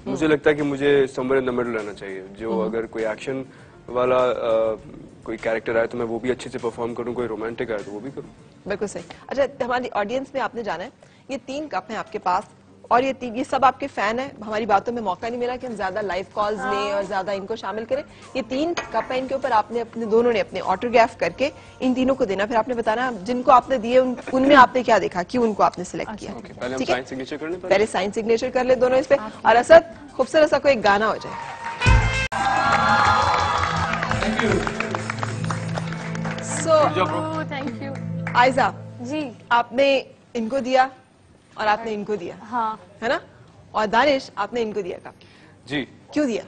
मुझे लगता है कि मुझे समर इन द मिडल रहना चाहिए। जो अगर कोई एक्शन वाला आ, कोई कैरेक्टर आए तो मैं वो भी अच्छे से परफॉर्म करूँ कोई रोमांटिक आए तो वो भी करूँ। बिल्कुल सही। अच्छा हमारी ऑडियंस में आपने जाना है। ये तीन कप हैं आपके पास। और ये तीन ये सब आपके फ़ैन है। हमारी बातों में मौका नहीं मिला कि हम ज़्यादा लाइव कॉल्स लें और ज़्यादा इनको शामिल करें। ये तीन कप है इनके ऊपर आपने अपने दोनों ने अपने ऑटोग्राफ करके इन तीनों को देना। फिर आपने बताना जिनको आपने दिए उन, उनमें आपने क्या देखा? क्यों उनको आपने सिलेक्ट किया? पहले ठीक है? साइन सिग्नेचर पहले। पहले साइन सिग्नेचर कर ले दोनों इस पे। और असद खूबसूरत सा कोई गाना हो जाए। So thank you Aiza ji. आपने इनको दिया। और आपने इनको दिया। हाँ। है ना? और दानिश आपने इनको दिया कप जी। क्यों दिया?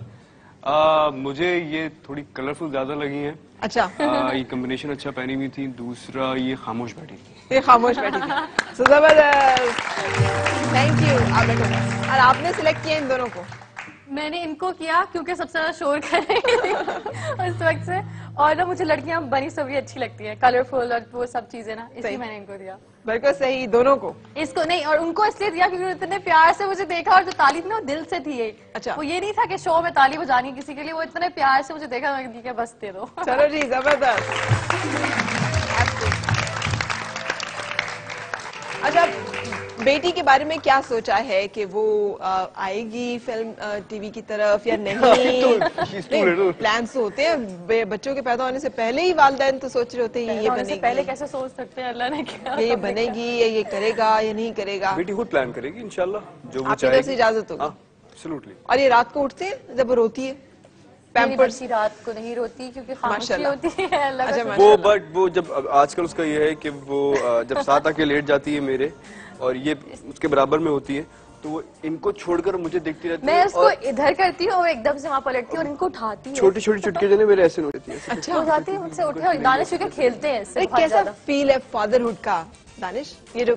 आ, मुझे ये थोड़ी कलरफुल ज़्यादा लगी है। अच्छा। आ, ये कॉम्बिनेशन अच्छा पहनी हुई थी दूसरा ये खामोश बैठी थी। ये खामोश बैठी थी। ज़बरदस्त। थैंक यू और आपने सिलेक्ट किया इन दोनों को? मैंने इनको किया क्योंकि सबसे ज़्यादा शोर कर उस वक्त से। और ना मुझे लड़कियाँ बनी सभी अच्छी लगती है। कलरफुल और वो सब चीज़ें ना इसलिए मैंने इनको दिया। बिल्कुल सही दोनों को। इसको नहीं और उनको इसलिए दिया क्योंकि इतने प्यार से मुझे देखा और जो ताली थी ना दिल से थी ये। अच्छा। वो ये नहीं था कि शो में ताली बजानी किसी के लिए वो इतने प्यार से मुझे देखा मैंने बस दे दो। चलो जी ज़बरदस्त। अच्छा बेटी के बारे में क्या सोचा है कि वो अ, आएगी फ़िल्म टीवी की तरफ़ या नहीं? she's too little. प्लान तो होते हैं बच्चों के पैदा होने से पहले ही वालदेन तो सोच रहे होते हैं ये से पहले कैसे सोच सकते हैं अल्लाह ने किया ये बनेगी या ये करेगा या नहीं करेगा। बेटी खुद प्लान करेगी इंशाल्लाह जो वो आपकी तरफ़ से इजाज़त होगी। हाँ और ये रात को उठते हैं जब रोती है? पैम्पर्स रात को नहीं रोती क्योंकि खामोशी होती है अल्लाह का अच्छा। वो बट वो जब आजकल उसका ये है कि वो जब साथ आके लेट जाती है मेरे और ये उसके बराबर में होती है तो वो इनको छोड़कर मुझे देखती रहती मैं उसको इधर करती हूँ एकदम से वहाँ पलटती है और इनको उठाती है। छोटी छोटी चुटकी जो मेरे ऐसे हो जाती है। अच्छा। वो जाती है मुझसे उठे और दानिश के खेलते हैं कैसा फील है फादरहुड का दानिश? ये जो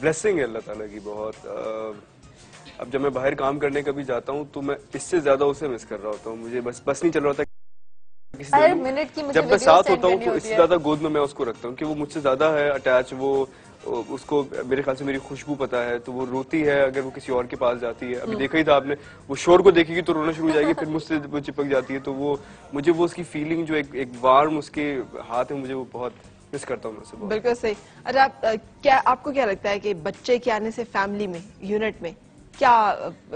ब्लेसिंग है अल्लाह ताला की बहुत अब जब मैं बाहर काम करने कभी जाता हूँ तो मैं इससे ज़्यादा उसे मिस कर रहा होता हूँ। मुझे बस बस नहीं चल रहा था हर मिनट की मुझे जब मैं साथ होता हूँ तो इससे ज़्यादा गोद में मैं उसको रखता हूँ कि वो मुझसे ज़्यादा है अटैच वो उसको मेरे ख्याल से मेरी खुशबू पता है तो वो रोती है अगर वो किसी और के पास जाती है। हम्म। अभी देखा ही था आपने वो शोर को देखेगी तो रोना शुरू हो जाएगी फिर मुझसे वो चिपक जाती है तो वो मुझे वो उसकी फीलिंग जो एक एक वार्म उसके हाथ है मुझे वो बहुत मिस करता हूँ मैं बिल्कुल सही। अच्छा आप, क्या आपको क्या लगता है कि बच्चे के आने से फैमिली में यूनिट में क्या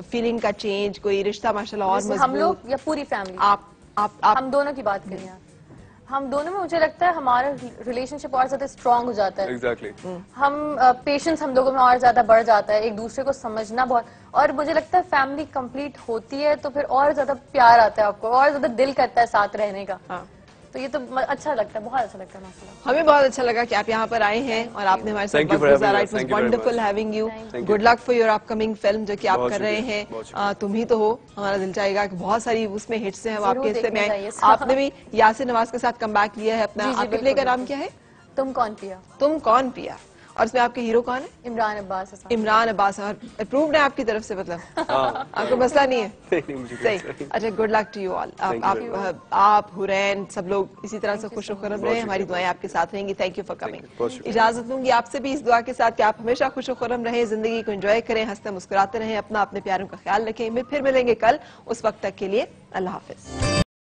फीलिंग का चेंज कोई रिश्ता माशाल्लाह और हम लोग या पूरी फैमिली आप आप आप हम दोनों की बात करें हम दोनों में मुझे लगता है हमारा रिलेशनशिप और ज़्यादा स्ट्रांग हो जाता है। एग्जैक्टली हम पेशेंस uh, हम लोगों में और ज़्यादा बढ़ जाता है एक दूसरे को समझना बहुत और मुझे लगता है फैमिली कंप्लीट होती है तो फिर और ज़्यादा प्यार आता है आपको और ज़्यादा दिल करता है साथ रहने का। हाँ। तो ये तो अच्छा लगता है बहुत अच्छा लगता है माशाल्लाह। हमें बहुत अच्छा लगा कि आप यहाँ पर आए हैं और आपने हमारे साथ बहुत वक्त गुजारा it was wonderful having you good luck for your upcoming film जो कि आप कर रहे हैं। तुम ही तो हो हमारा दिल चाहेगा कि बहुत सारी उसमें हिट्स हैं आपके हिस्से में आपने भी यासिर नवाज़ के साथ कम लिया है अपना। आपके प्ले का नाम क्या है? तुम कौन पिया? तुम कौन पिया? और इसमें आपके हीरो कौन है? इमरान अब्बास इमरान अब्बास और अप्रूव्ड है आपकी तरफ़ से मतलब? हाँ। आपको मसला नहीं है? नहीं नहीं मुझे कोई मसला सही अच्छा good luck to you all आप आप हुरैन सब लोग इसी तरह से खुश खरम रहे। हमारी दुआएँ आपके साथ रहेंगी। थैंक यू फॉर कमिंग इजाज़त दूँगी आपसे भी इस दुआ के साथ कि आप हमेशा खुश खरम रहें ज़िंदगी को एंजॉय करें हँसते मुस्कुराते रहें अपना अपने प्यारों का ख्याल रखें। फिर मिलेंगे कल उस वक्त तक के लिए अल्लाह हाफिज।